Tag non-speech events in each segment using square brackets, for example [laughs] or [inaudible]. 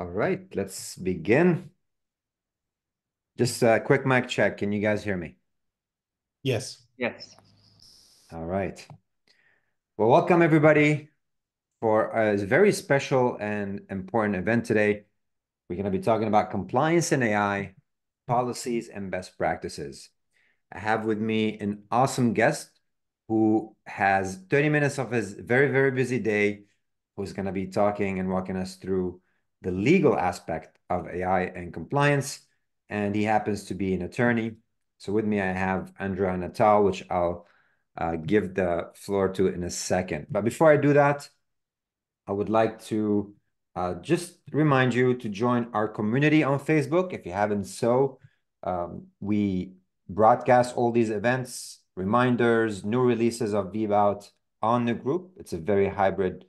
All right, let's begin. Just a quick mic check. Can you guys hear me? Yes. Yes. All right. Well, welcome everybody for a very special and important event today. We're going to be talking about compliance and AI, policies and best practices. I have with me an awesome guest who has 30 minutes of his very, very busy day, who's going to be talking and walking us through the legal aspect of AI and compliance, and he happens to be an attorney. So with me, I have Andrea Natale, which I'll uh, give the floor to in a second. But before I do that, I would like to uh, just remind you to join our community on Facebook. If you haven't so, um, we broadcast all these events, reminders, new releases of VBOUT on the group. It's a very hybrid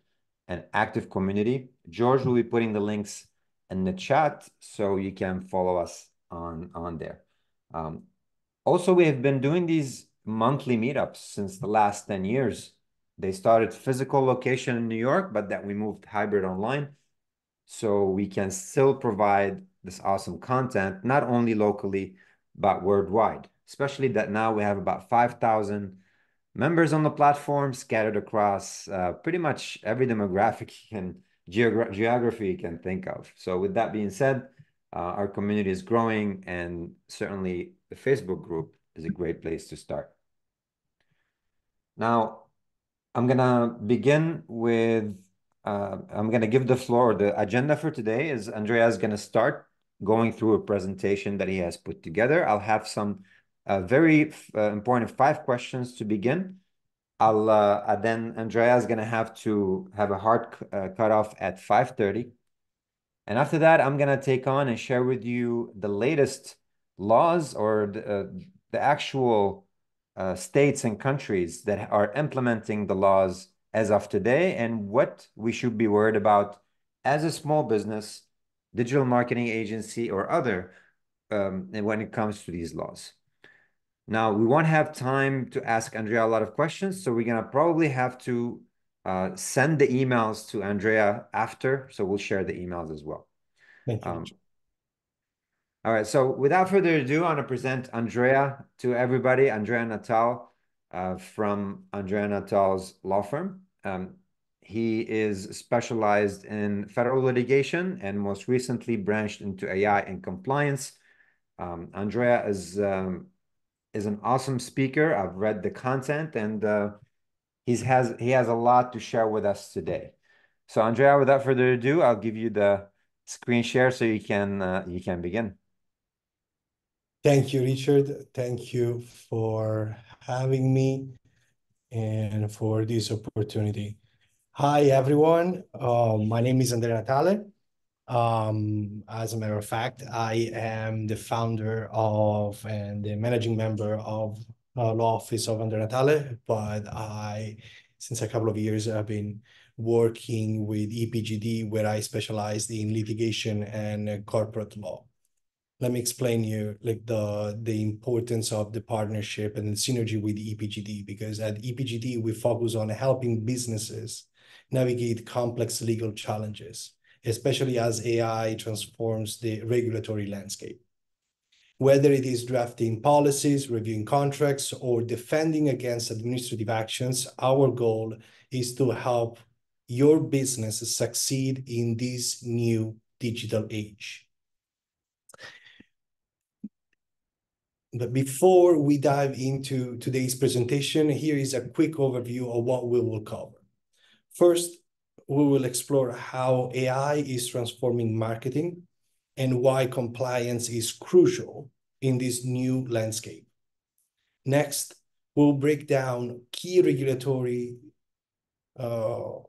and active community. George will be putting the links in the chat so you can follow us on, on there. Um, also, we have been doing these monthly meetups since the last 10 years. They started physical location in New York, but that we moved hybrid online. So we can still provide this awesome content, not only locally, but worldwide, especially that now we have about 5,000 members on the platform scattered across uh, pretty much every demographic and geogra geography you can think of. So with that being said, uh, our community is growing and certainly the Facebook group is a great place to start. Now, I'm gonna begin with, uh, I'm gonna give the floor, the agenda for today is Andrea is gonna start going through a presentation that he has put together. I'll have some uh, very uh, important five questions to begin. I'll uh, then Andrea is gonna have to have a hard uh, cutoff at 5:30, and after that, I'm gonna take on and share with you the latest laws or the, uh, the actual uh, states and countries that are implementing the laws as of today, and what we should be worried about as a small business, digital marketing agency, or other um, when it comes to these laws. Now, we won't have time to ask Andrea a lot of questions, so we're going to probably have to uh, send the emails to Andrea after, so we'll share the emails as well. Thank you. Um, all right, so without further ado, I want to present Andrea to everybody, Andrea Natale uh, from Andrea Natale's law firm. Um, he is specialized in federal litigation and most recently branched into AI and compliance. Um, Andrea is um, is an awesome speaker. I've read the content and uh, he's has he has a lot to share with us today. So Andrea, without further ado, I'll give you the screen share so you can uh, you can begin. Thank you, Richard. Thank you for having me and for this opportunity. Hi, everyone. Uh, my name is Andrea Natale. Um, as a matter of fact, I am the founder of and the managing member of uh, law office of Andrea Natale, but I, since a couple of years, have been working with EPGD, where I specialized in litigation and corporate law. Let me explain you like the the importance of the partnership and the synergy with EPGD, because at EPGD we focus on helping businesses navigate complex legal challenges especially as AI transforms the regulatory landscape. Whether it is drafting policies, reviewing contracts, or defending against administrative actions, our goal is to help your business succeed in this new digital age. But before we dive into today's presentation, here is a quick overview of what we will cover. First, we will explore how AI is transforming marketing and why compliance is crucial in this new landscape. Next, we'll break down key regulatory uh,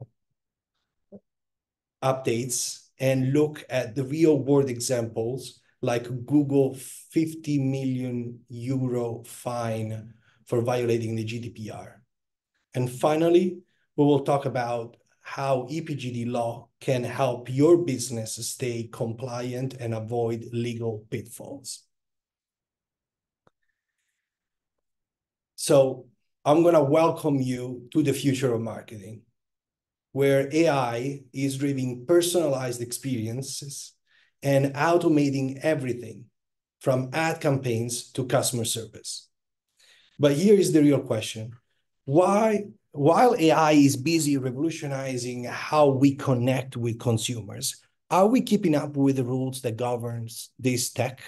updates and look at the real world examples like Google 50 million euro fine for violating the GDPR. And finally, we will talk about how EPGD law can help your business stay compliant and avoid legal pitfalls. So I'm going to welcome you to the future of marketing. where AI is driving personalized experiences and automating everything from ad campaigns to customer service. But here is the real question. Why, while AI is busy revolutionizing how we connect with consumers, are we keeping up with the rules that governs this tech?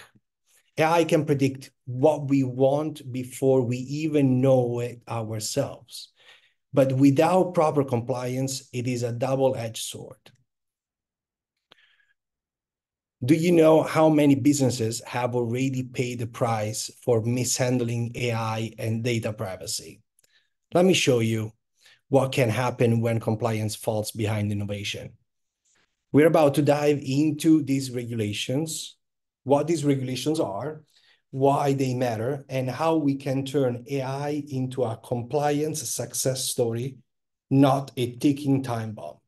AI can predict what we want before we even know it ourselves. But without proper compliance, it is a double-edged sword. Do you know how many businesses have already paid the price for mishandling AI and data privacy? Let me show you what can happen when compliance falls behind innovation. We're about to dive into these regulations, what these regulations are, why they matter, and how we can turn AI into a compliance success story, not a ticking time bomb.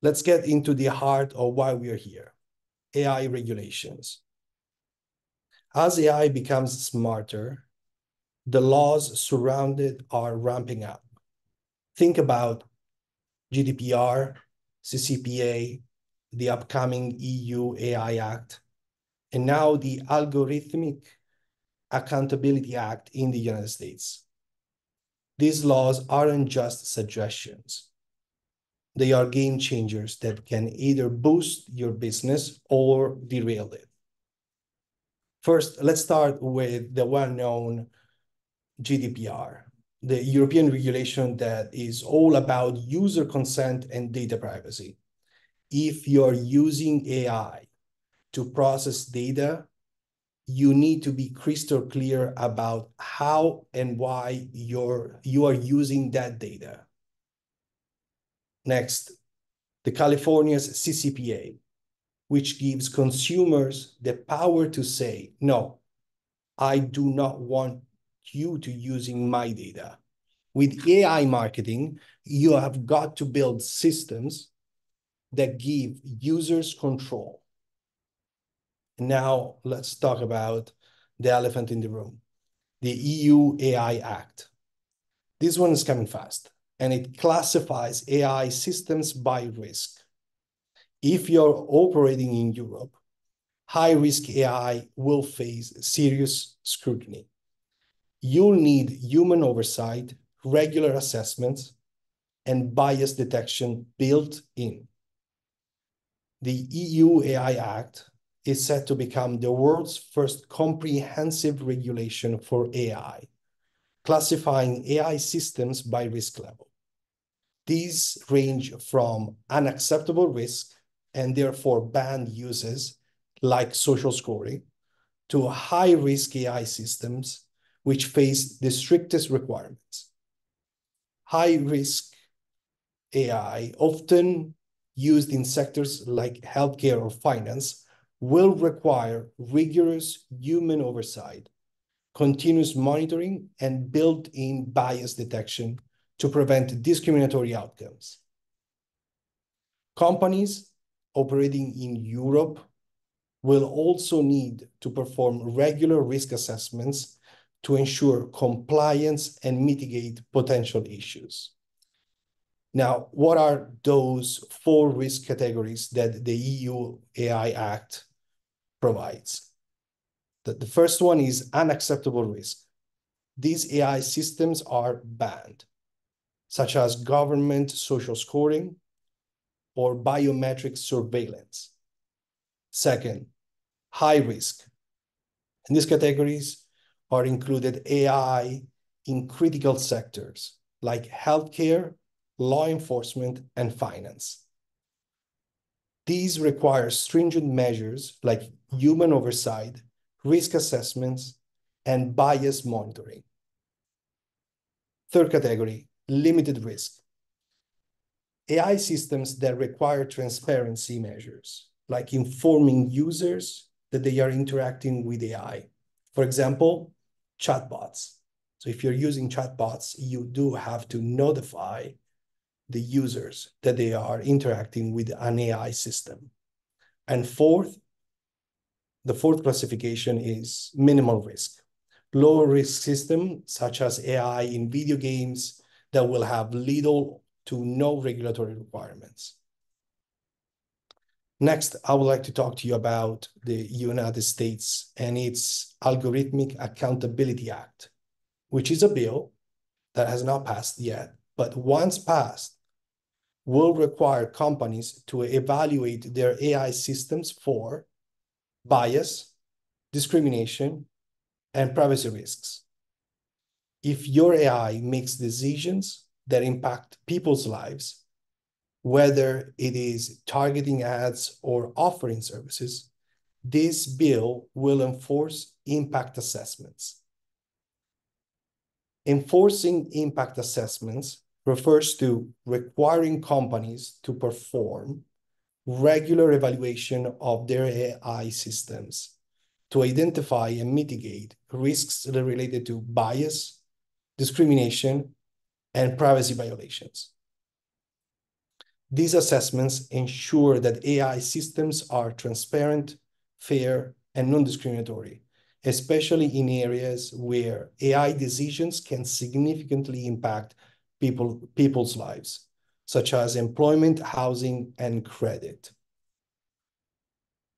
Let's get into the heart of why we are here, AI regulations. As AI becomes smarter, the laws surrounding it are ramping up. Think about GDPR, CCPA, the upcoming EU AI Act, and now the Algorithmic Accountability Act in the United States. These laws aren't just suggestions. They are game changers that can either boost your business or derail it. First, let's start with the well-known GDPR, the European regulation that is all about user consent and data privacy if you're using AI to process data, you need to be crystal clear about how and why you're, you are using that data. Next, the California's CCPA, which gives consumers the power to say, no, I do not want you to using my data. With AI marketing, you have got to build systems that give users control. Now let's talk about the elephant in the room, the EU AI Act. This one is coming fast, and it classifies AI systems by risk. If you're operating in Europe, high-risk AI will face serious scrutiny. You'll need human oversight, regular assessments, and bias detection built in the EU AI Act is set to become the world's first comprehensive regulation for AI, classifying AI systems by risk level. These range from unacceptable risk and therefore banned uses like social scoring to high-risk AI systems which face the strictest requirements. High-risk AI often used in sectors like healthcare or finance will require rigorous human oversight, continuous monitoring, and built-in bias detection to prevent discriminatory outcomes. Companies operating in Europe will also need to perform regular risk assessments to ensure compliance and mitigate potential issues. Now, what are those four risk categories that the EU AI Act provides? The, the first one is unacceptable risk. These AI systems are banned, such as government social scoring or biometric surveillance. Second, high risk. And these categories are included AI in critical sectors like healthcare law enforcement, and finance. These require stringent measures like human oversight, risk assessments, and bias monitoring. Third category, limited risk. AI systems that require transparency measures, like informing users that they are interacting with AI. For example, chatbots. So if you're using chatbots, you do have to notify the users that they are interacting with an AI system. And fourth, the fourth classification is minimal risk. low-risk system, such as AI in video games, that will have little to no regulatory requirements. Next, I would like to talk to you about the United States and its Algorithmic Accountability Act, which is a bill that has not passed yet, but once passed, will require companies to evaluate their AI systems for bias, discrimination, and privacy risks. If your AI makes decisions that impact people's lives, whether it is targeting ads or offering services, this bill will enforce impact assessments. Enforcing impact assessments refers to requiring companies to perform regular evaluation of their AI systems to identify and mitigate risks related to bias, discrimination, and privacy violations. These assessments ensure that AI systems are transparent, fair, and non-discriminatory, especially in areas where AI decisions can significantly impact people, people's lives, such as employment, housing, and credit.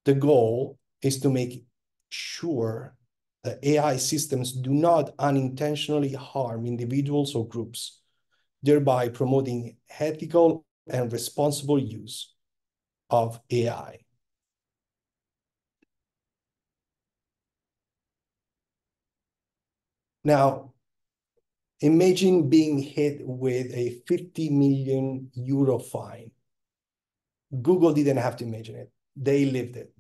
The goal is to make sure that AI systems do not unintentionally harm individuals or groups, thereby promoting ethical and responsible use of AI. Now, imagine being hit with a 50 million euro fine. Google didn't have to imagine it. They lived it.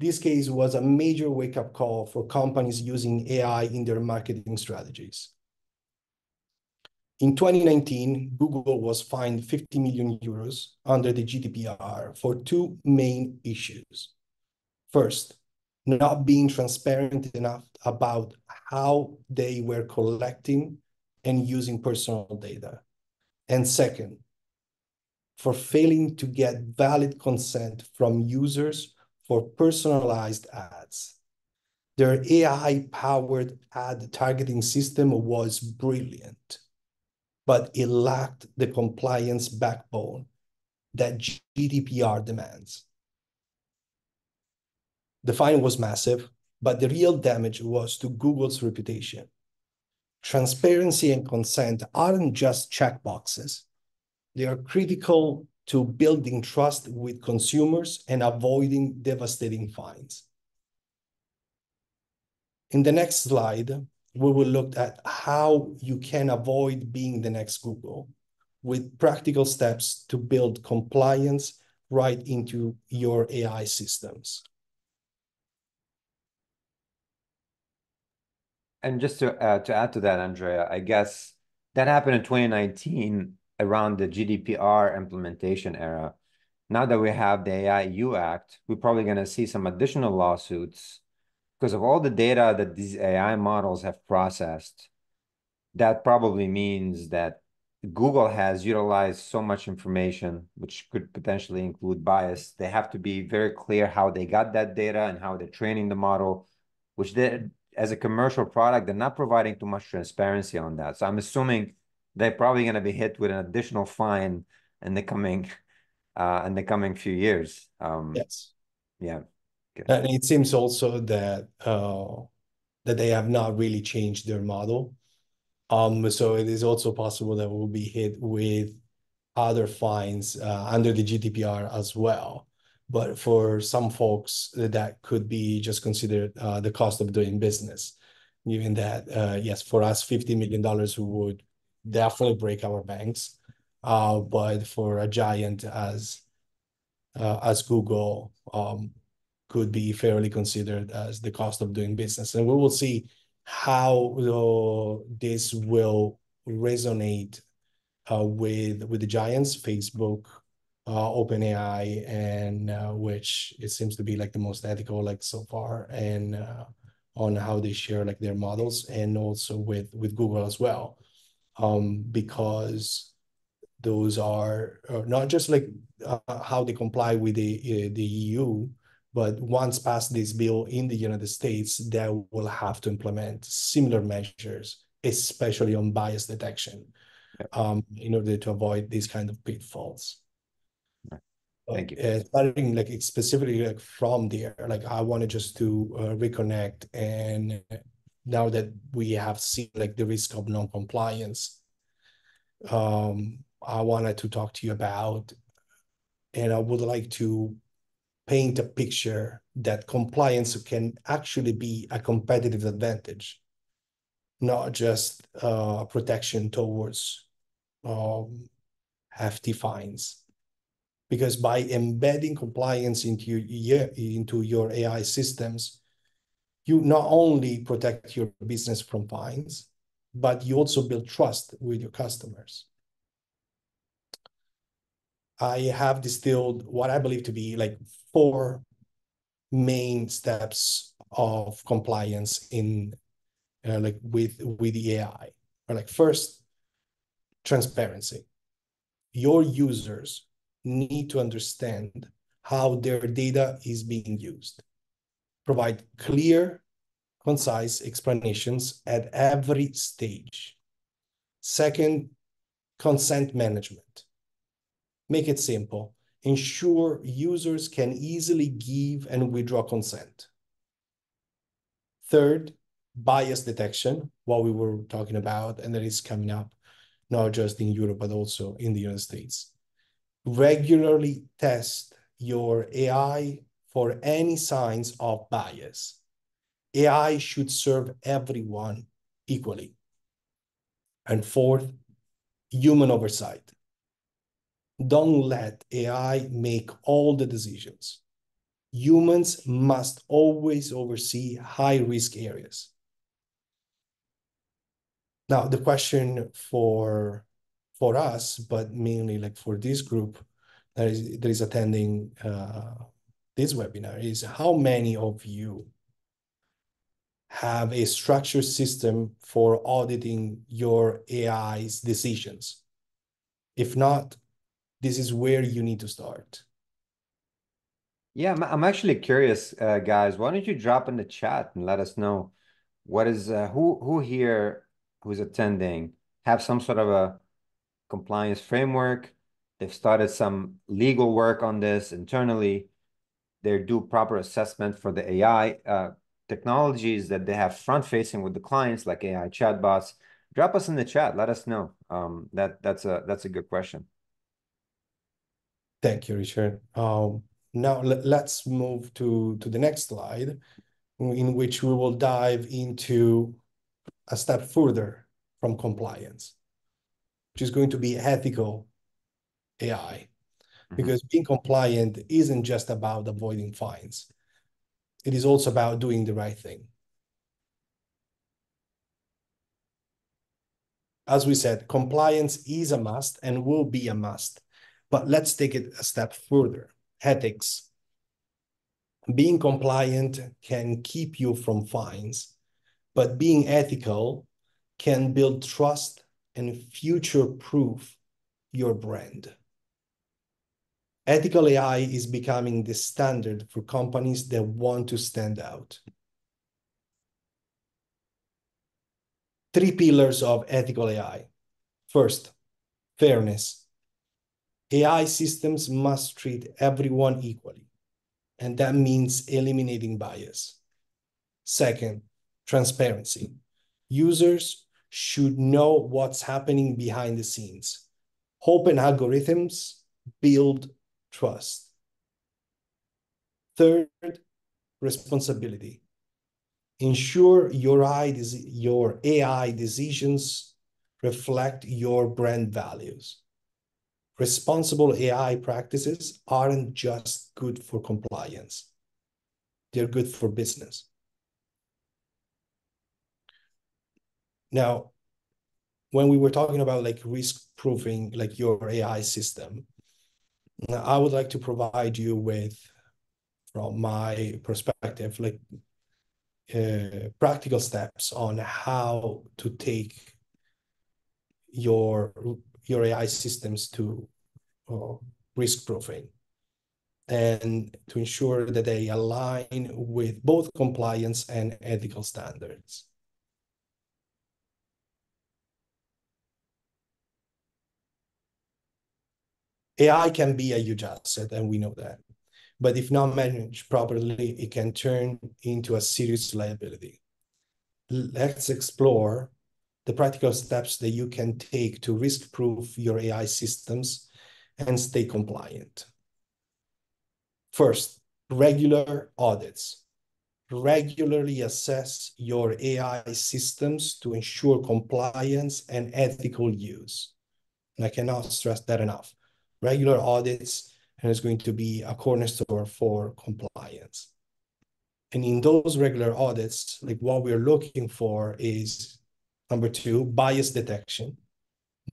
This case was a major wake-up call for companies using AI in their marketing strategies. In 2019, Google was fined 50 million euros under the GDPR for two main issues. First, not being transparent enough about how they were collecting and using personal data. And second, for failing to get valid consent from users for personalized ads. Their AI-powered ad targeting system was brilliant, but it lacked the compliance backbone that GDPR demands. The fine was massive, but the real damage was to Google's reputation. Transparency and consent aren't just checkboxes. They are critical to building trust with consumers and avoiding devastating fines. In the next slide, we will look at how you can avoid being the next Google with practical steps to build compliance right into your AI systems. And just to uh, to add to that, Andrea, I guess that happened in 2019 around the GDPR implementation era. Now that we have the AI Act, we're probably going to see some additional lawsuits because of all the data that these AI models have processed. That probably means that Google has utilized so much information, which could potentially include bias. They have to be very clear how they got that data and how they're training the model, which they as a commercial product, they're not providing too much transparency on that. So I'm assuming they're probably going to be hit with an additional fine in the coming uh, in the coming few years. Um, yes. Yeah. And it seems also that uh, that they have not really changed their model. Um, so it is also possible that we'll be hit with other fines uh, under the GDPR as well but for some folks that could be just considered uh, the cost of doing business given that yes for us 50 million dollars would definitely break our banks but for a giant as as google um, could be fairly considered as the cost of doing business. And we will see how uh, this will resonate uh, with with the giants facebook uh, OpenAI, and which it seems to be like the most ethical like so far, and on how they share like their models, and also with with Google as well, um, because those are not just like how they comply with the the EU, but once passed this bill in the United States, they will have to implement similar measures, especially on bias detection, um, in order to avoid these kind of pitfalls. Thank you. Uh, starting like specifically like from there, like I wanted just to uh, reconnect, and now that we have seen like the risk of non-compliance, um, I wanted to talk to you about, and I would like to paint a picture that compliance can actually be a competitive advantage, not just uh, protection towards um, hefty fines because by embedding compliance into your, into your AI systems, you not only protect your business from fines, but you also build trust with your customers. I have distilled what I believe to be like four main steps of compliance in uh, like with with the AI. Or like first, transparency. Your users need to understand how their data is being used. Provide clear, concise explanations at every stage. Second, consent management. Make it simple. Ensure users can easily give and withdraw consent. Third, bias detection, what we were talking about, and that is coming up not just in Europe, but also in the United States regularly test your AI for any signs of bias. AI should serve everyone equally. And fourth, human oversight. Don't let AI make all the decisions. Humans must always oversee high risk areas. Now, the question for for us, but mainly like for this group that is, that is attending uh, this webinar is how many of you have a structured system for auditing your AI's decisions? If not, this is where you need to start. Yeah, I'm, actually curious, uh, guys. Why don't you drop in the chat and let us know what is uh, who who here who's attending have some sort of a compliance framework. They've started some legal work on this internally. They do proper assessment for the AI uh, technologies that they have front facing with the clients, like AI chatbots. Drop us in the chat. Let us know. Um, that that's a that's a good question. Thank you, Richard. Um, now let, let's move to to the next slide, in which we will dive into a step further from compliance which is going to be ethical AI. Mm-hmm. Because being compliant isn't just about avoiding fines, it is also about doing the right thing. As we said, compliance is a must and will be a must. But let's take it a step further ethics. Being compliant can keep you from fines, but being ethical can build trust and future-proof your brand. Ethical AI is becoming the standard for companies that want to stand out. Three pillars of ethical AI. First, fairness. AI systems must treat everyone equally, and that means eliminating bias. Second, transparency. Users should know what's happening behind the scenes. Open algorithms build trust. Third, responsibility. Ensure your AI decisions reflect your brand values. Responsible AI practices aren't just good for compliance. They're good for business. Now, when we were talking about like risk proofing, like your AI system, I would like to provide you with, from my perspective, like uh, practical steps on how to take your your AI systems to uh, risk proofing. and to ensure that they align with both compliance and ethical standards. AI can be a huge asset, and we know that. But if not managed properly, it can turn into a serious liability. Let's explore the practical steps that you can take to risk-proof your AI systems and stay compliant. First, regular audits. Regularly assess your AI systems to ensure compliance and ethical use. And I cannot stress that enough. Regular audits, and it's going to be a cornerstone for compliance. And in those regular audits, like what we're looking for is, number two, bias detection.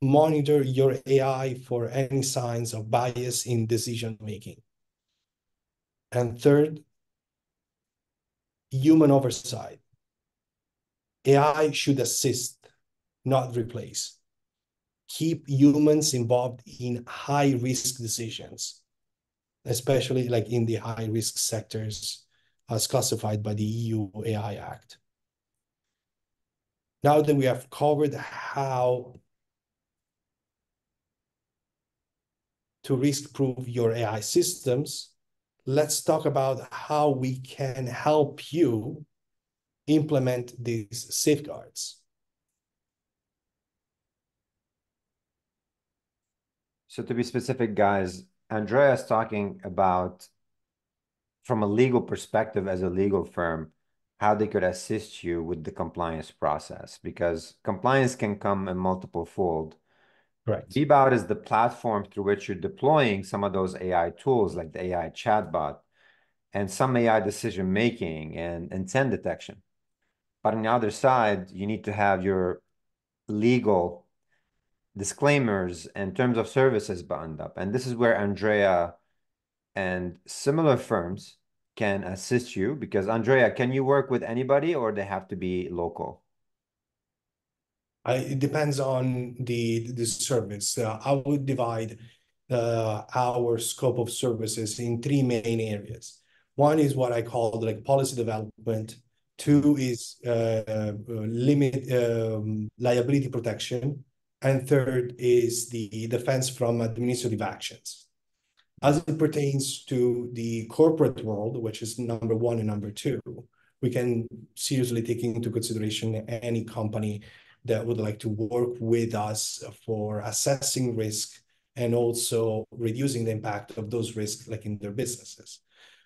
Monitor your AI for any signs of bias in decision-making. And third, human oversight. AI should assist, not replace. Keep humans involved in high-risk decisions, especially like in the high-risk sectors as classified by the EU AI Act. Now that we have covered how to risk-proof your AI systems, let's talk about how we can help you implement these safeguards. So to be specific, guys, Andrea is talking about from a legal perspective as a legal firm, how they could assist you with the compliance process because compliance can come in multiple fold. Right. VBOUT is the platform through which you're deploying some of those AI tools like the AI chatbot and some AI decision making and intent detection. But on the other side, you need to have your legal disclaimers and terms of services buttoned up. And this is where Andrea and similar firms can assist you because Andrea, can you work with anybody or they have to be local? I, it depends on the the service. Uh, I would divide uh, our scope of services in three main areas. One is what I call like policy development. Two is uh, limit um, liability protection, and third is the defense from administrative actions. As it pertains to the corporate world, which is number one and number two, we can seriously take into consideration any company that would like to work with us for assessing risk and also reducing the impact of those risks like in their businesses.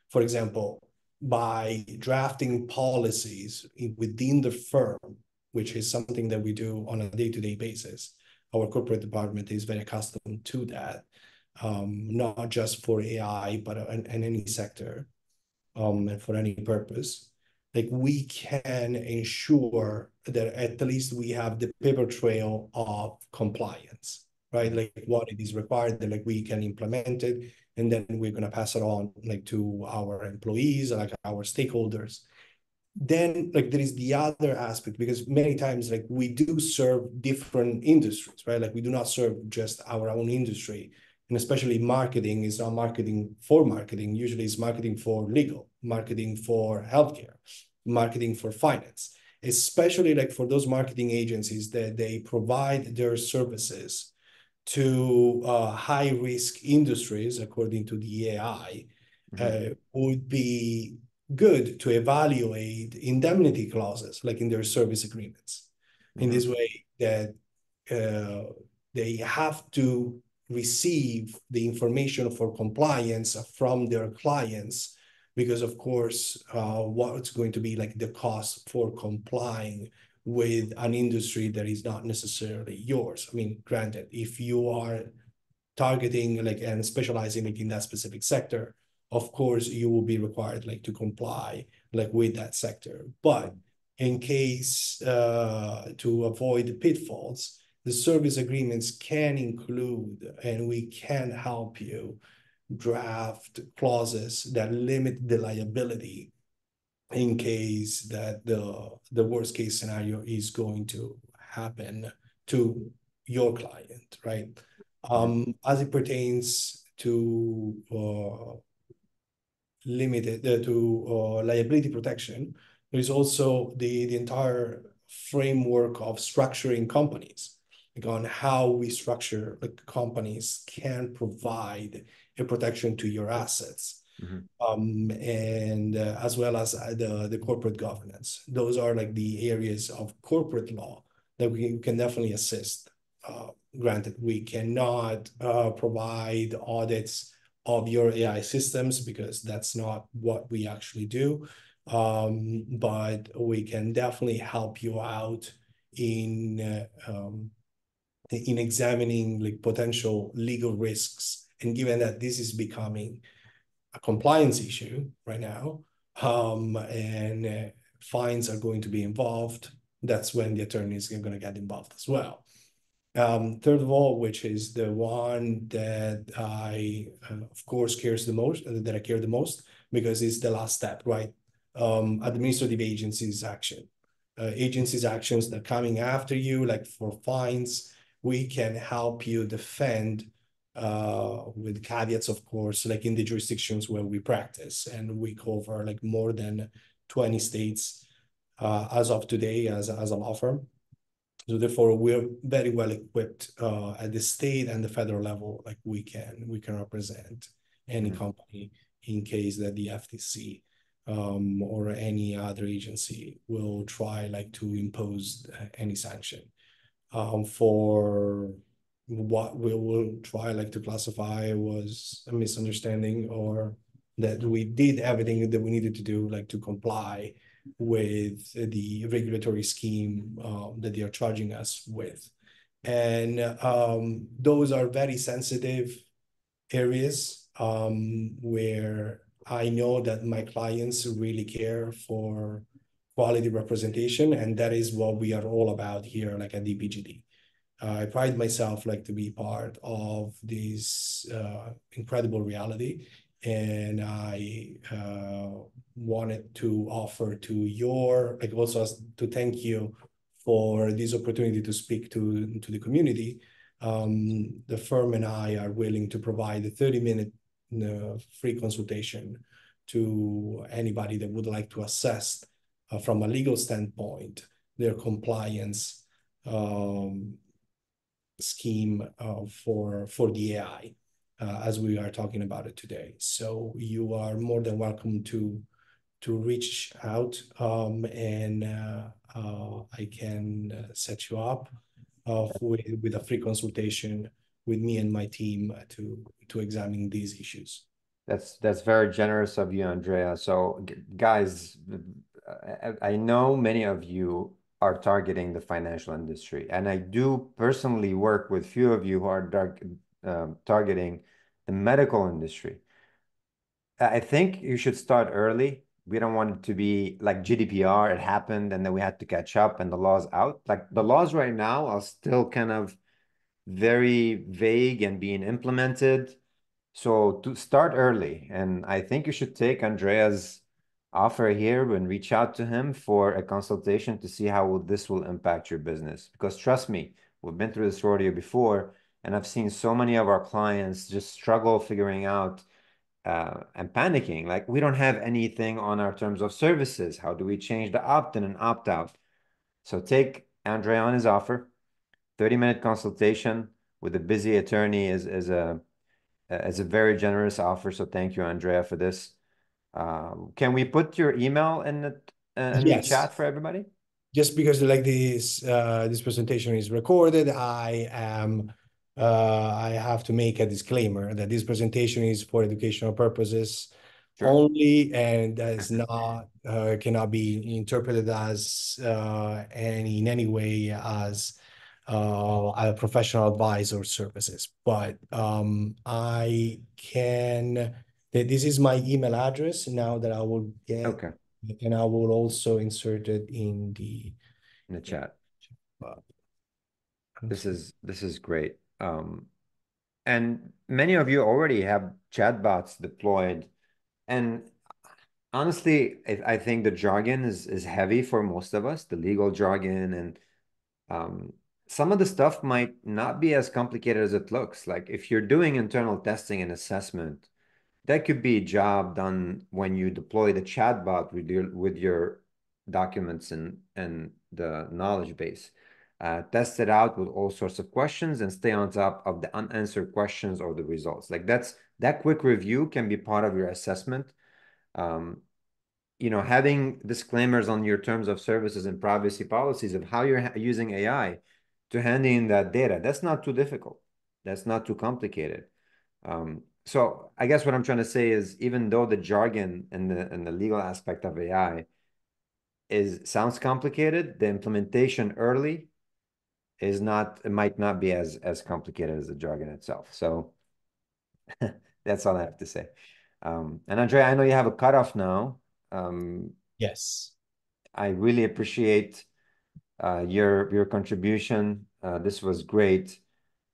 For example, by drafting policies within the firm, which is something that we do on a day-to-day basis, our corporate department is very accustomed to that, um, not just for AI, but in, in any sector um, and for any purpose like we can ensure that at least we have the paper trail of compliance, right? Like what it is required, that like we can implement it, and then we're gonna pass it on like to our employees, like our stakeholders. Then like there is the other aspect because many times like we do serve different industries, right? Like we do not serve just our own industry. And especially marketing is not marketing for marketing. Usually it's marketing for legal marketing for healthcare, marketing for finance, especially like for those marketing agencies that they provide their services to uh, high risk industries, according to the AI, mm-hmm. uh, would be good to evaluate indemnity clauses like in their service agreements. Mm-hmm. In this way, that uh, they have to receive the information for compliance from their clients because of course, uh, what's going to be like the cost for complying with an industry that is not necessarily yours. I mean, granted, if you are targeting like and specializing like in that specific sector, of course you will be required like to comply like with that sector. But in case uh, to avoid the pitfalls, the service agreements can include and we can help you draft clauses that limit the liability in case that the the worst case scenario is going to happen to your client right? Um as it pertains to uh, limited uh, to uh, liability protection, there is also the, the entire framework of structuring companies, like on how we structure like companies can provide a protection to your assets. Mm-hmm. Um, and uh, as well as uh, the, the corporate governance. Those are like the areas of corporate law that we can definitely assist. Uh, granted, we cannot uh, provide audits of your AI systems because that's not what we actually do. Um, but we can definitely help you out in uh, um, in examining like potential legal risks. And given that this is becoming a compliance issue right now, um, and uh, fines are going to be involved, that's when the attorneys are going to get involved as well. Um, third of all, which is the one that I, uh, of course, cares the most, uh, that I care the most, because it's the last step, right? Um, administrative agencies action. Uh, agencies actions that are coming after you, like for fines, we can help you defend uh, with caveats, of course, like in the jurisdictions where we practice. And we cover like more than 20 states uh, as of today as, as a law firm. So therefore, we're very well equipped uh, at the state and the federal level, like we can we can represent any mm-hmm. company in case that the FTC um, or any other agency will try like to impose any sanction um, for what we will try like to classify was a misunderstanding or that we did everything that we needed to do like to comply with the regulatory scheme um, that they are charging us with. And um, those are very sensitive areas um, where i know that my clients really care for quality representation and that is what we are all about here like at EPGD I pride myself like to be part of this uh, incredible reality, and I uh, wanted to offer to your like also to thank you for this opportunity to speak to to the community. Um, the firm and I are willing to provide a 30 minute uh, free consultation to anybody that would like to assess uh, from a legal standpoint their compliance um, scheme uh, for for the AI uh, as we are talking about it today. So you are more than welcome to to reach out um, and uh, uh I can uh, set you up uh, with, with a free consultation with me and my team to to examine these issues. That's that's very generous of you, Andrea. So guys, I know many of you are targeting the financial industry. And I do personally work with few of you who are um, targeting the medical industry. I think you should start early. We don't want it to be like GDPR, it happened and then we had to catch up and the law's out. Like the laws right now are still kind of very vague and being implemented. So to start early, and I think you should take Andrea's offer here and reach out to him for a consultation to see how this will impact your business. Because trust me, we've been through this rodeo before, and I've seen so many of our clients just struggle figuring out uh, and panicking. Like, we don't have anything on our terms of services. How do we change the opt-in and opt-out? So take Andre on his offer. 30-minute consultation with a busy attorney is, is a is a very generous offer. So thank you, Andrea, for this. Um, can we put your email in the, uh, in yes. the chat for everybody? Just because like this uh, this presentation is recorded, I am uh, I have to make a disclaimer that this presentation is for educational purposes sure. only, and does not uh, cannot be interpreted as uh, any in any way as uh, a professional advice or services. But um, I can this is my email address now that I will get. Okay. And I will also insert it in the in the chat. This is this is great. Um, and many of you already have chatbots deployed, and honestly, I, I think the jargon is is heavy for most of us, the legal jargon, and um, some of the stuff might not be as complicated as it looks. Like if you're doing internal testing and assessment, that could be a job done when you deploy the chatbot with your with your documents and and the knowledge base. Uh, test it out with all sorts of questions and stay on top of the unanswered questions or the results. Like that's that quick review can be part of your assessment. Um, you know, having disclaimers on your terms of services and privacy policies of how you're using AI to hand in that data. That's not too difficult. That's not too complicated. Um, so I guess what I'm trying to say is even though the jargon and the and the legal aspect of AI is sounds complicated, the implementation early is not it might not be as as complicated as the jargon itself. So [laughs] that's all I have to say. Um, and Andrea, I know you have a cutoff now. Um, yes. I really appreciate uh, your your contribution. Uh, this was great.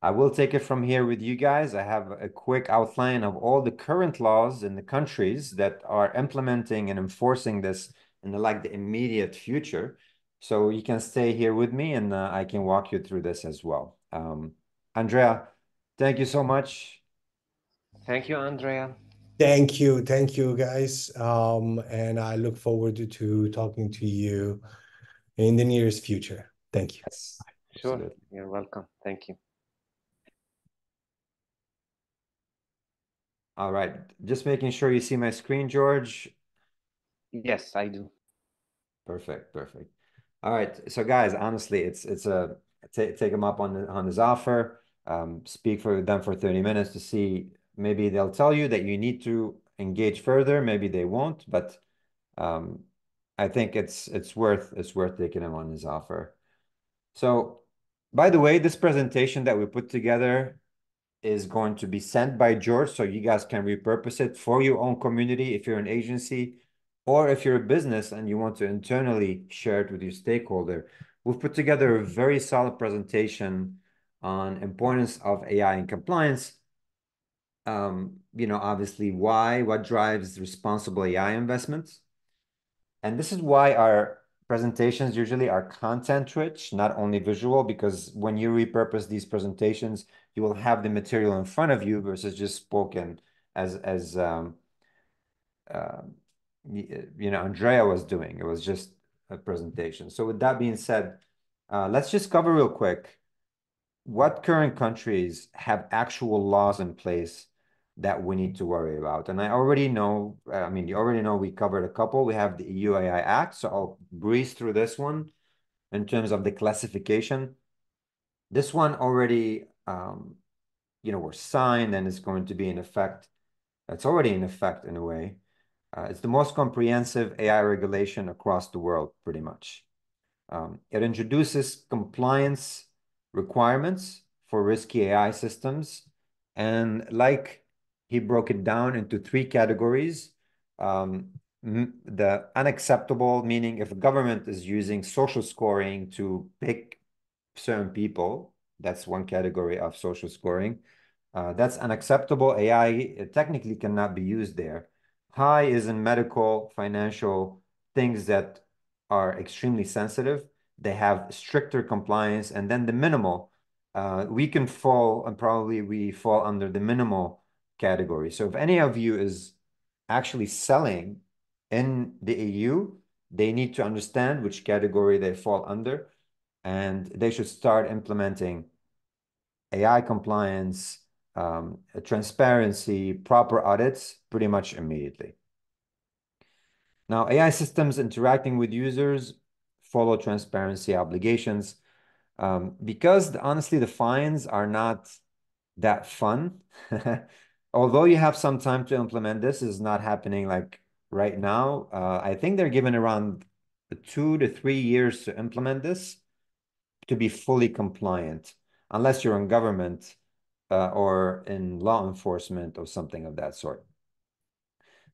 I will take it from here with you guys. I have a quick outline of all the current laws in the countries that are implementing and enforcing this in the like the immediate future. So you can stay here with me and uh, I can walk you through this as well. Um, Andrea, thank you so much. Thank you, Andrea. Thank you. Thank you, guys. Um, and I look forward to, to talking to you in the nearest future. Thank you. Yes, sure. Absolutely. You're welcome. Thank you. All right. Just making sure you see my screen, George. Yes, I do. Perfect. Perfect. All right. So guys, honestly, it's it's a take take them up on the, on his offer. Um, speak for them for 30 minutes to see maybe they'll tell you that you need to engage further, maybe they won't, but um, I think it's it's worth it's worth taking him on his offer. So by the way, this presentation that we put together is going to be sent by George so you guys can repurpose it for your own community if you're an agency or if you're a business and you want to internally share it with your stakeholder. We've put together a very solid presentation on importance of AI and compliance. Um, you know, obviously why, what drives responsible AI investments. And this is why our presentations usually are content rich, not only visual, because when you repurpose these presentations, you will have the material in front of you versus just spoken as as um, uh, you know Andrea was doing. It was just a presentation. So with that being said, uh, let's just cover real quick what current countries have actual laws in place that we need to worry about. And I already know, I mean, you already know we covered a couple. We have the EU AI Act, so I'll breeze through this one in terms of the classification. This one already, um, you know, was signed and is going to be in effect. It's already in effect in a way. Uh, it's the most comprehensive AI regulation across the world, pretty much. Um, it introduces compliance requirements for risky AI systems. And like he broke it down into three categories. Um, the unacceptable, meaning if a government is using social scoring to pick certain people, that's one category of social scoring. Uh, that's unacceptable. AI technically cannot be used there. High is in medical, financial, things that are extremely sensitive. They have stricter compliance. And then the minimal, uh, we can fall, and probably we fall under the minimal category. So if any of you is actually selling in the EU, they need to understand which category they fall under, and they should start implementing AI compliance, um, transparency, proper audits pretty much immediately. Now, AI systems interacting with users follow transparency obligations. Um, because honestly, the fines are not that fun. [laughs] although you have some time to implement this, is not happening like right now. Uh, I think they're given around two to three years to implement this to be fully compliant, unless you're in government uh, or in law enforcement or something of that sort.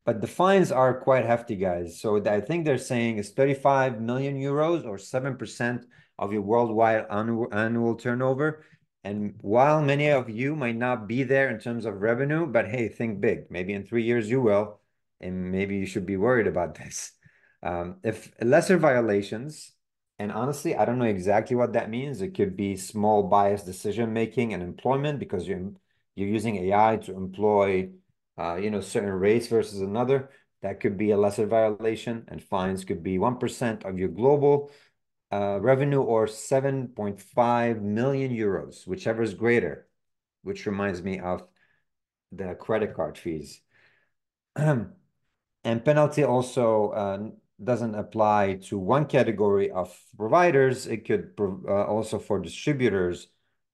But the fines are quite hefty, guys. So I think they're saying it's 35 million euros or 7% of your worldwide annual, annual turnover. And while many of you might not be there in terms of revenue, but hey, think big. Maybe in three years you will, and maybe you should be worried about [laughs] this. Um, if lesser violations, and honestly, I don't know exactly what that means. It could be small bias decision making and employment because you're you're using AI to employ uh, you know, certain race versus another, that could be a lesser violation, and fines could be 1% of your global uh, revenue or 7.5 million euros, whichever is greater, which reminds me of the credit card fees. [clears throat] and penalty also uh, doesn't apply to one category of providers. It could uh, also for distributors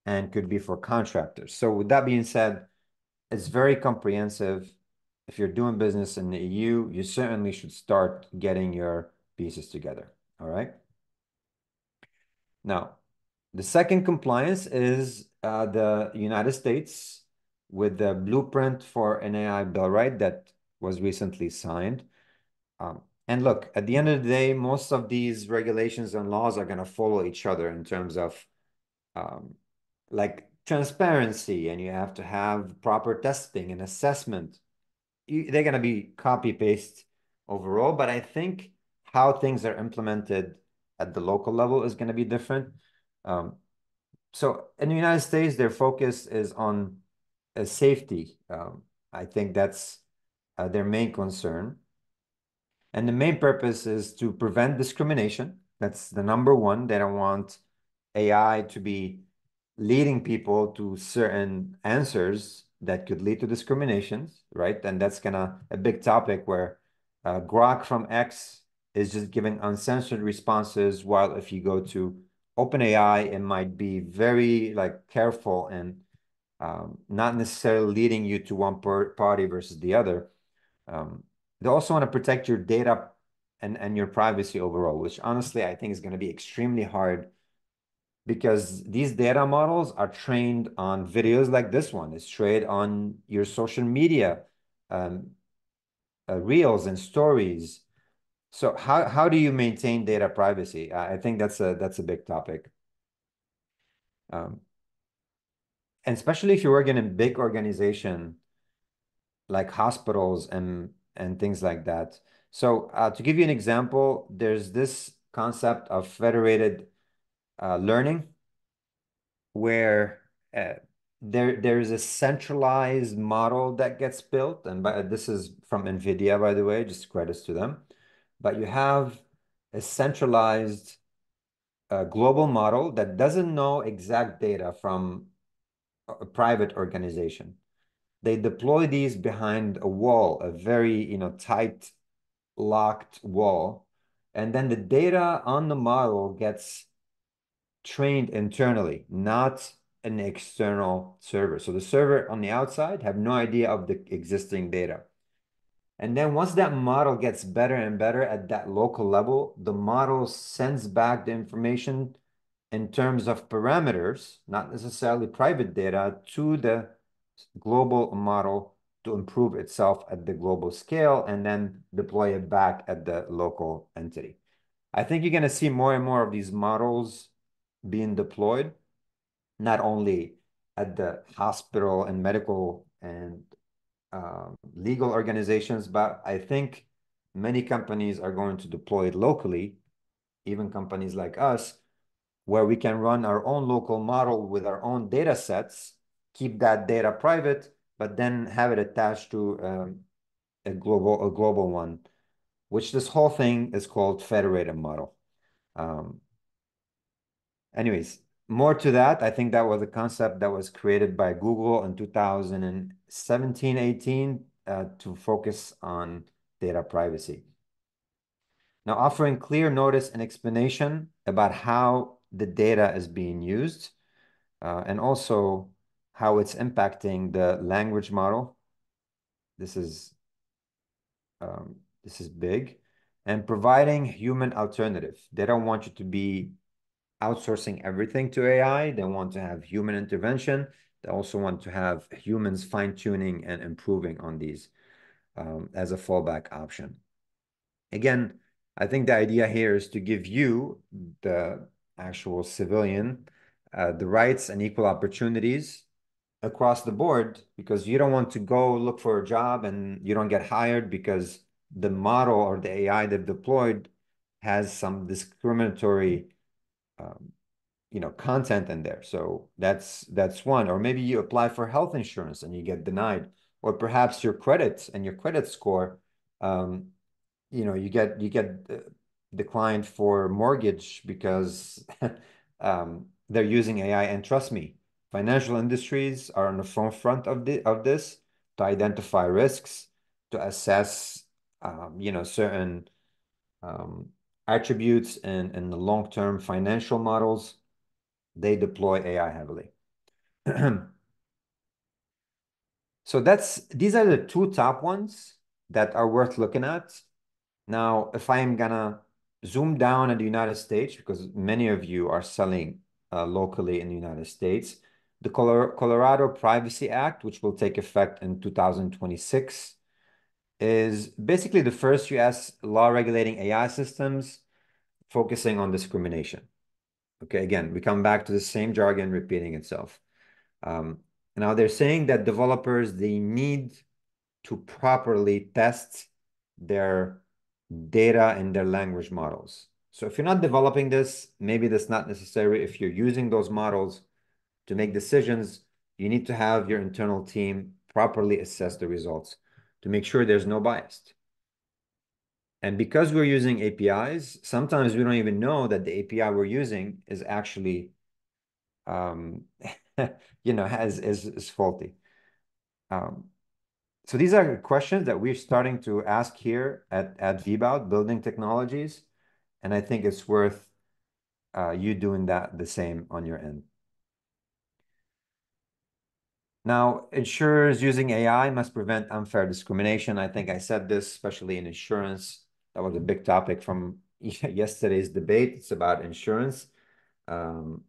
and could be for contractors. So with that being said, it's very comprehensive. If you're doing business in the EU, you certainly should start getting your pieces together. All right. Now, the second compliance is uh, the United States with the blueprint for an AI bill, right? That was recently signed. Um, and look, at the end of the day, most of these regulations and laws are going to follow each other in terms of um, like transparency and you have to have proper testing and assessment. You, they're going to be copy paste overall, but I think how things are implemented at the local level is going to be different. Um, so in the United States, their focus is on uh, safety. Um, I think that's uh, their main concern. And the main purpose is to prevent discrimination. That's the number one. They don't want AI to be leading people to certain answers that could lead to discriminations, right? And that's kind of a big topic where uh, Grok from X is just giving uncensored responses, while if you go to OpenAI, it might be very like careful and um, not necessarily leading you to one party versus the other. Um, they also want to protect your data and, and your privacy overall, which honestly I think is going to be extremely hard because these data models are trained on videos like this one. It's trained on your social media um, uh, reels and stories. So how, how do you maintain data privacy? I think that's a that's a big topic. Um, and especially if you're working in a big organization like hospitals and and things like that. So uh, to give you an example, there's this concept of federated uh, learning where uh, there there's a centralized model that gets built, and by, this is from NVIDIA, by the way, just credits to them. But you have a centralized uh, global model that doesn't know exact data from a private organization. They deploy these behind a wall, a very you know tight, locked wall, and then the data on the model gets trained internally, not an external server. So the server on the outside have no idea of the existing data. And then once that model gets better and better at that local level, the model sends back the information in terms of parameters, not necessarily private data, to the global model to improve itself at the global scale and then deploy it back at the local entity. I think you're going to see more and more of these models being deployed, not only at the hospital and medical and um, legal organizations, but I think many companies are going to deploy it locally, even companies like us, where we can run our own local model with our own data sets, keep that data private, but then have it attached to um, a global a global one, which this whole thing is called federated model. Um, anyways, more to that, I think that was a concept that was created by Google in 2017, 18 uh, to focus on data privacy. Now, offering clear notice and explanation about how the data is being used uh, and also how it's impacting the language model. This is um, this is big and providing human alternative. They don't want you to be outsourcing everything to AI. They want to have human intervention. They also want to have humans fine tuning and improving on these um, as a fallback option. Again, I think the idea here is to give you, the actual civilian, uh, the rights and equal opportunities across the board because you don't want to go look for a job and you don't get hired because the model or the AI they've deployed has some discriminatory um, you know content in there. So that's that's one. Or maybe you apply for health insurance and you get denied. Or perhaps your credit and your credit score, um, you know, you get you get declined for mortgage because [laughs] um, they're using AI. And trust me, financial industries are on the forefront of the of this to identify risks, to assess, um, you know, certain um, attributes and in the long-term financial models. They deploy AI heavily. [clears throat] So that's these are the two top ones that are worth looking at. Now, if I am gonna zoom down at the United States, because many of you are selling uh, locally in the United States, the Colorado Privacy Act, which will take effect in 2026, is basically the first U.S. law regulating AI systems focusing on discrimination. Okay, again, we come back to the same jargon repeating itself. Um, now they're saying that developers, they need to properly test their data and their language models. So if you're not developing this, maybe that's not necessary. If you're using those models to make decisions, you need to have your internal team properly assess the results to make sure there's no bias. And because we're using APIs, sometimes we don't even know that the API we're using is actually um, [laughs] you know, has is, is faulty. Um, so these are questions that we're starting to ask here at, at VBOUT, Building Technologies, and I think it's worth uh, you doing that the same on your end. Now, insurers using AI must prevent unfair discrimination. I think I said this, especially in insurance. That was a big topic from [laughs] yesterday's debate. It's about insurance. Um,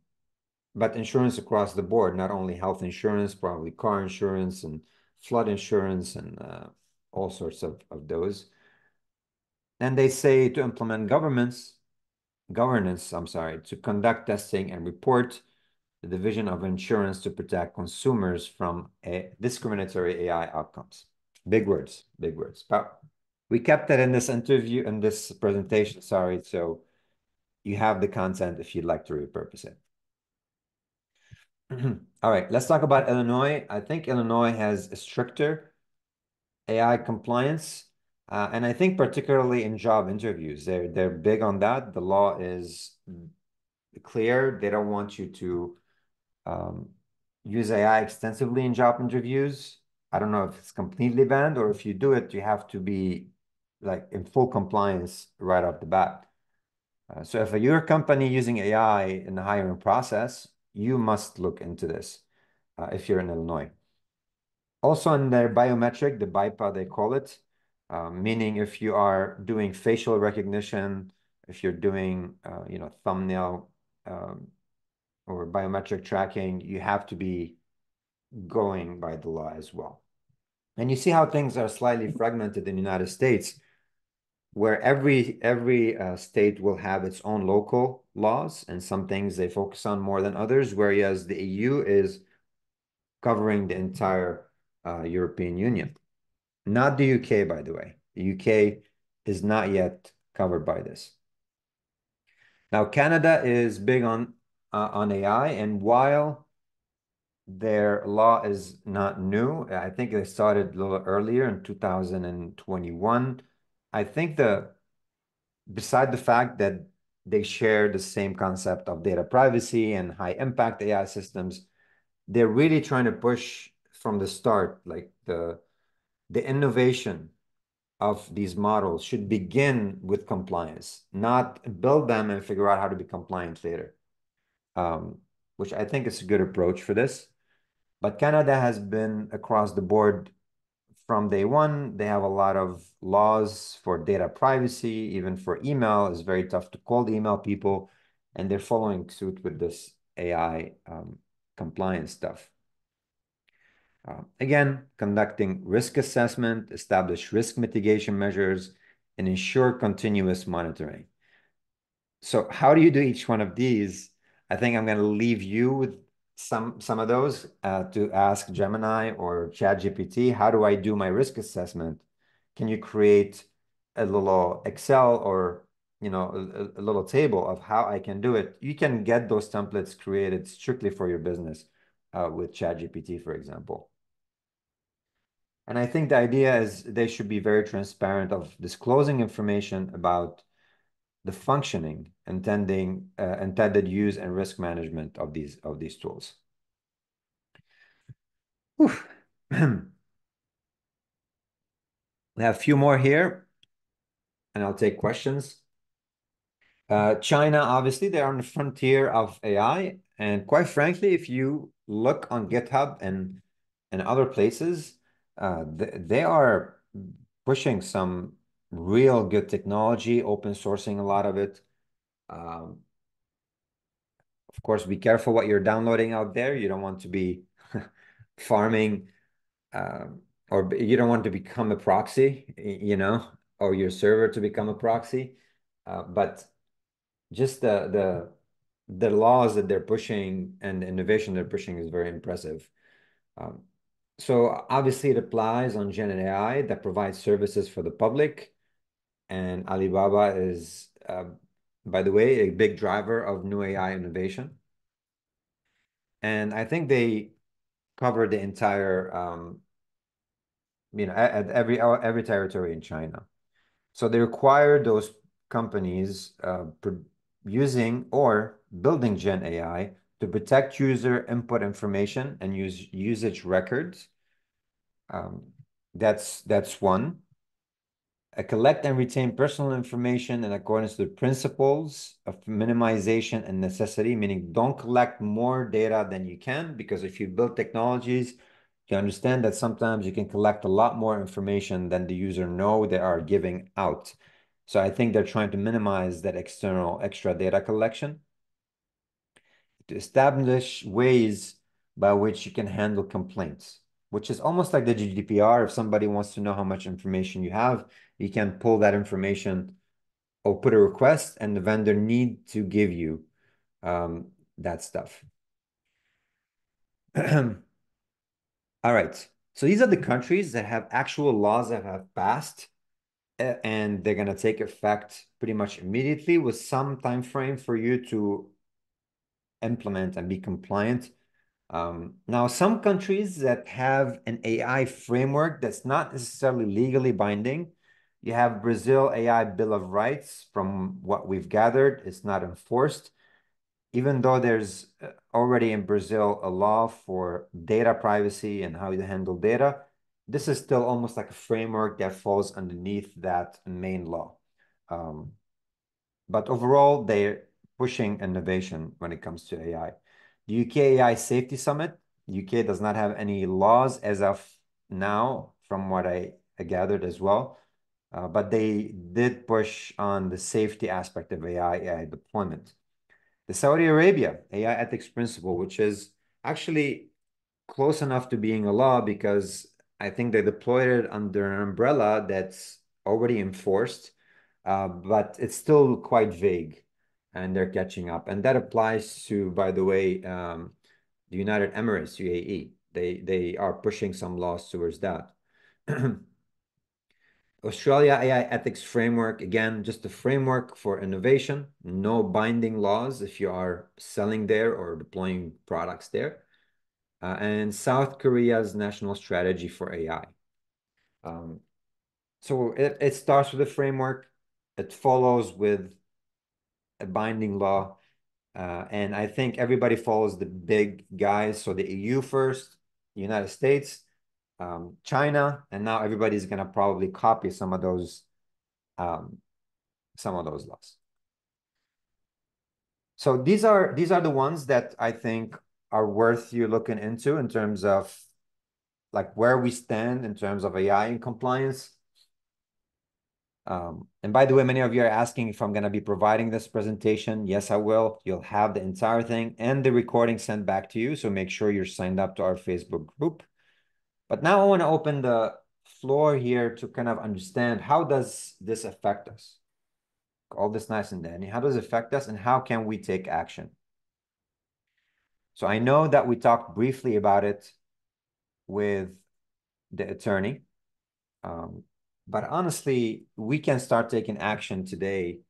but insurance across the board, not only health insurance, probably car insurance and flood insurance and uh, all sorts of, of those. And they say to implement governments, governance, I'm sorry, to conduct testing and report the division of insurance to protect consumers from a discriminatory AI outcomes. Big words, big words. But we kept that in this interview, in this presentation, sorry, so you have the content if you'd like to repurpose it. [clears throat] All right, let's talk about Illinois. I think Illinois has a stricter AI compliance, uh, and I think particularly in job interviews, they're they're big on that. The law is clear. They don't want you to um, use AI extensively in job interviews. I don't know if it's completely banned or if you do it, you have to be like in full compliance right off the bat. Uh, so if you're a company using AI in the hiring process, you must look into this uh, if you're in Illinois. Also in their biometric, the BIPA, they call it, um, meaning if you are doing facial recognition, if you're doing, uh, you know, thumbnail um, or biometric tracking, you have to be going by the law as well. And you see how things are slightly fragmented in the United States where every every uh, state will have its own local laws and some things they focus on more than others whereas the EU is covering the entire uh, European Union. Not the UK by the way. The UK is not yet covered by this. Now Canada is big on uh, on AI and while their law is not new I think they started a little earlier in 2021 I think the beside the fact that they share the same concept of data privacy and high impact AI systems, they're really trying to push from the start, like the the innovation of these models should begin with compliance, not build them and figure out how to be compliant later. Um, which I think is a good approach for this. But Canada has been across the board from day one. They have a lot of laws for data privacy, even for email. It's very tough to cold email people, and they're following suit with this AI um, compliance stuff. Uh, again, conducting risk assessment, establish risk mitigation measures, and ensure continuous monitoring. So how do you do each one of these? I think I'm going to leave you with some some of those uh, to ask Gemini or ChatGPT, how do I do my risk assessment? Can you create a little Excel or you know a, a, little table of how I can do it? You can get those templates created strictly for your business uh, with ChatGPT, for example. And I think the idea is they should be very transparent of disclosing information about the functioning, intending, uh, intended use and risk management of these of these tools. [clears throat] we have a few more here, and I'll take questions. Uh, China, obviously, they're on the frontier of AI. And quite frankly, if you look on GitHub and, and other places, uh, they, they are pushing some real good technology, open sourcing a lot of it. Um, of course, be careful what you're downloading out there. You don't want to be [laughs] farming, uh, or you don't want to become a proxy, you know, or your server to become a proxy. Uh, but just the the the laws that they're pushing and the innovation they're pushing is very impressive. Um, so obviously it applies on Gen AI that provides services for the public. And Alibaba is, uh, by the way, a big driver of new AI innovation. And I think they cover the entire, um, you know, at, every every territory in China. So they require those companies uh, using or building Gen AI to protect user input information and use usage records. Um, that's that's one. Uh, collect and retain personal information in accordance the principles of minimization and necessity, meaning don't collect more data than you can, because if you build technologies, you understand that sometimes you can collect a lot more information than the user know they are giving out. So I think they're trying to minimize that external extra data collection to establish ways by which you can handle complaints, which is almost like the GDPR. If somebody wants to know how much information you have, you can pull that information or put a request and the vendor need to give you um, that stuff. [clears throat] All right. So these are the countries that have actual laws that have passed and they're going to take effect pretty much immediately with some time frame for you to implement and be compliant. Um, now, some countries that have an AI framework that's not necessarily legally binding, you have Brazil AI Bill of Rights. From what we've gathered, it's not enforced, even though there's uh, already in Brazil a law for data privacy and how you handle data this is still almost like a framework that falls underneath that main law. Um, but overall, they're pushing innovation when it comes to AI. The UK AI Safety Summit, UK does not have any laws as of now, from what I, I gathered as well. Uh, but they did push on the safety aspect of AI, AI deployment. The Saudi Arabia AI ethics principle, which is actually close enough to being a law because I think they deployed it under an umbrella that's already enforced, uh, but it's still quite vague, and they're catching up. And that applies to, by the way, um, the United Emirates, UAE. They they are pushing some laws towards that. [clears throat] Australia AI ethics framework, again, just a framework for innovation, no binding laws if you are selling there or deploying products there uh, and South Korea's national strategy for AI. Um, so it, it starts with a framework, it follows with a binding law, uh, and I think everybody follows the big guys. So the EU first, the United States, um, China, and now everybody's gonna probably copy some of those, um, some of those laws. So these are these are the ones that I think are worth you looking into in terms of like where we stand in terms of AI and compliance. Um, and by the way, many of you are asking if I'm going to be providing this presentation. Yes, I will. You'll have the entire thing and the recording sent back to you. So make sure you're signed up to our Facebook group. But now I want to open the floor here to kind of understand how does this affect us? All this nice and dandy. How does it affect us and how can we take action? So I know that we talked briefly about it with the attorney. Um, but honestly, we can start taking action today,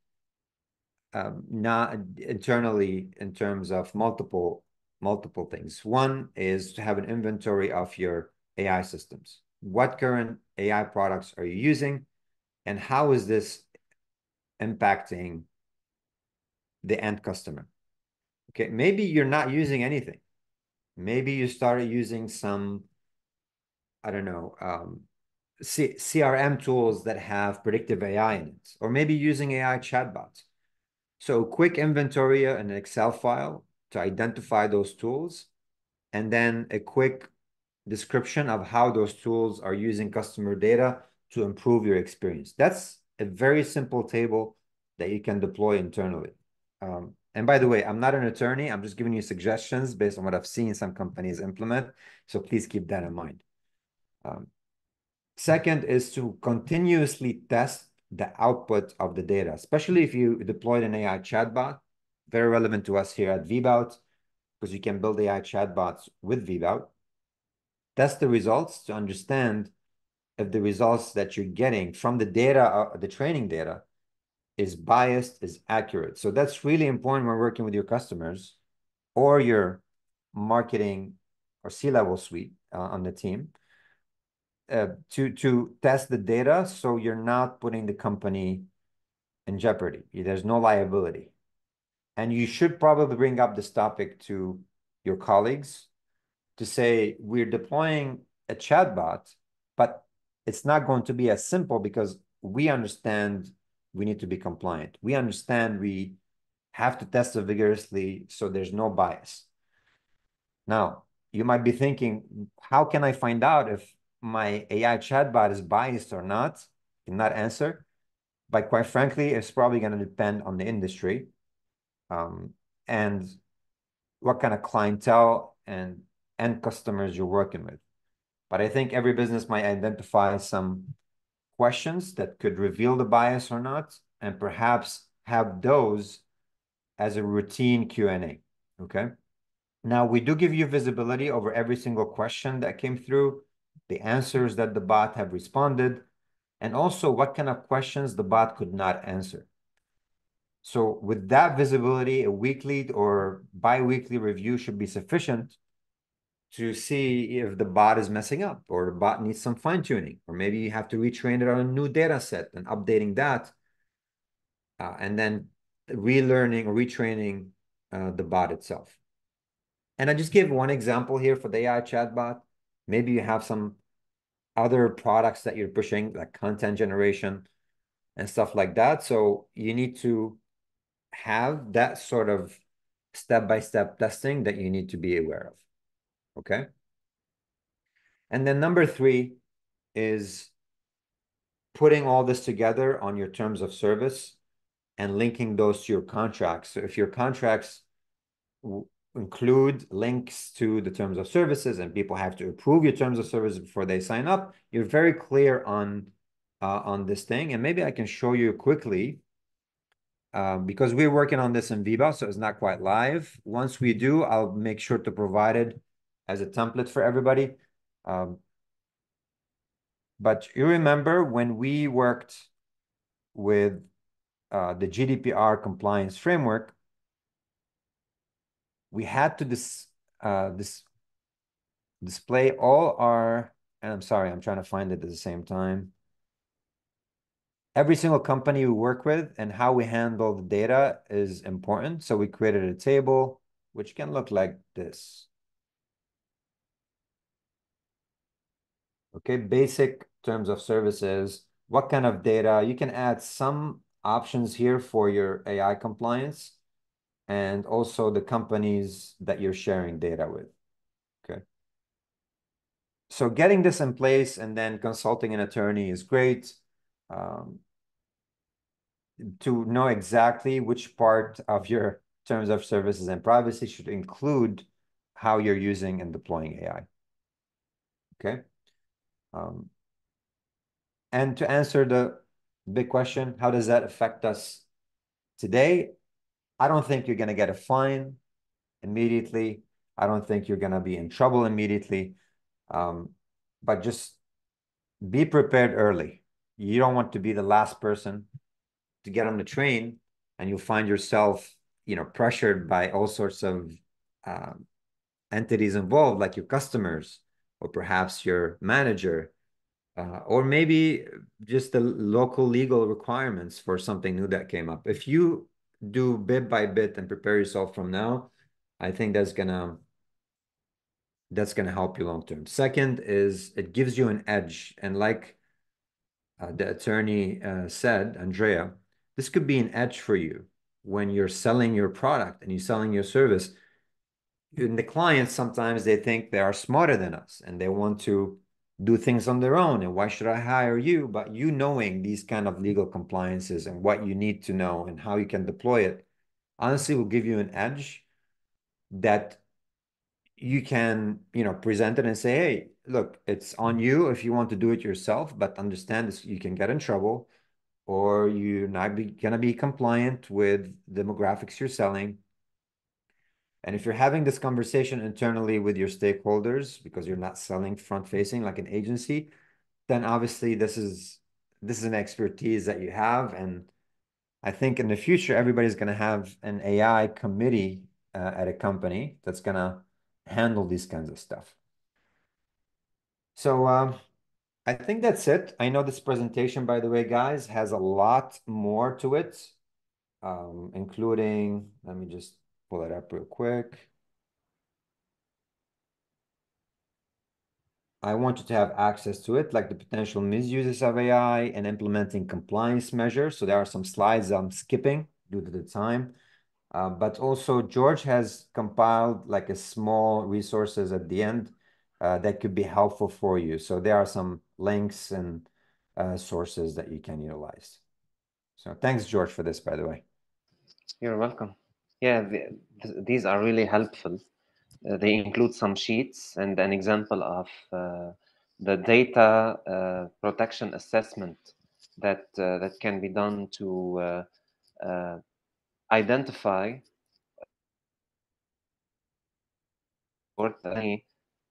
um, not internally in terms of multiple multiple things. One is to have an inventory of your AI systems. what current AI products are you using, and how is this impacting the end customer? Okay, maybe you're not using anything. Maybe you started using some, I don't know, um, CRM tools that have predictive AI in it, or maybe using AI chatbots. So quick inventory in an Excel file to identify those tools, and then a quick description of how those tools are using customer data to improve your experience. That's a very simple table that you can deploy internally. Um, and by the way, I'm not an attorney. I'm just giving you suggestions based on what I've seen some companies implement. So please keep that in mind. Um, second is to continuously test the output of the data, especially if you deployed an AI chatbot, very relevant to us here at VBOUT, because you can build AI chatbots with VBOUT. Test the results to understand if the results that you're getting from the data, uh, the training data, is biased, is accurate. So that's really important when working with your customers or your marketing or C-level suite uh, on the team uh, to to test the data so you're not putting the company in jeopardy. There's no liability. And you should probably bring up this topic to your colleagues to say, we're deploying a chatbot, but it's not going to be as simple because we understand we need to be compliant. We understand we have to test it vigorously so there's no bias. Now, you might be thinking, how can I find out if my AI chatbot is biased or not? Cannot answer. But quite frankly, it's probably going to depend on the industry um, and what kind of clientele and end customers you're working with. But I think every business might identify some questions that could reveal the bias or not, and perhaps have those as a routine Q&A, okay? Now, we do give you visibility over every single question that came through, the answers that the bot have responded, and also what kind of questions the bot could not answer. So with that visibility, a weekly or bi-weekly review should be sufficient to see if the bot is messing up or the bot needs some fine tuning, or maybe you have to retrain it on a new data set and updating that, uh, and then relearning or retraining uh, the bot itself. And I just give one example here for the AI chatbot. Maybe you have some other products that you're pushing, like content generation and stuff like that. So you need to have that sort of step-by-step -step testing that you need to be aware of okay? And then number three is putting all this together on your terms of service and linking those to your contracts. So if your contracts include links to the terms of services and people have to approve your terms of service before they sign up, you're very clear on uh, on this thing. And maybe I can show you quickly um, because we're working on this in VBOUT, so it's not quite live. Once we do, I'll make sure to provide it as a template for everybody. Um, but you remember when we worked with uh, the GDPR compliance framework, we had to dis, uh, dis, display all our, and I'm sorry, I'm trying to find it at the same time. Every single company we work with and how we handle the data is important. So we created a table, which can look like this. Okay? Basic terms of services, what kind of data? You can add some options here for your AI compliance and also the companies that you're sharing data with, okay? So getting this in place and then consulting an attorney is great. Um, to know exactly which part of your terms of services and privacy should include how you're using and deploying AI. Okay. Um, and to answer the big question, how does that affect us today? I don't think you're going to get a fine immediately. I don't think you're going to be in trouble immediately. Um, but just be prepared early. You don't want to be the last person to get on the train and you'll find yourself, you know, pressured by all sorts of um, entities involved, like your customers, or perhaps your manager uh, or maybe just the local legal requirements for something new that came up. If you do bit by bit and prepare yourself from now, I think that's gonna that's gonna help you long term. Second is it gives you an edge, and like uh, the attorney uh, said, Andrea, this could be an edge for you when you're selling your product and you're selling your service. And the clients sometimes they think they are smarter than us and they want to do things on their own. And why should i hire you? But you knowing these kind of legal compliances and what you need to know and how you can deploy it honestly will give you an edge that you can you know present it and say hey look it's on you if you want to do it yourself but understand this you can get in trouble or you're not going to be compliant with demographics you're selling and if you're having this conversation internally with your stakeholders because you're not selling front facing like an agency, then obviously this is this is an expertise that you have. And I think in the future, everybody's going to have an AI committee uh, at a company that's going to handle these kinds of stuff. So um, I think that's it. I know this presentation, by the way, guys, has a lot more to it, um, including, let me just pull it up real quick. I want you to have access to it, like the potential misuses of AI and implementing compliance measures. So there are some slides I'm skipping due to the time. Uh, but also George has compiled like a small resources at the end uh, that could be helpful for you. So there are some links and uh, sources that you can utilize. So thanks, George, for this, by the way. You're welcome. Yeah, the, th these are really helpful. Uh, they include some sheets and an example of uh, the data uh, protection assessment that uh, that can be done to uh, uh, identify any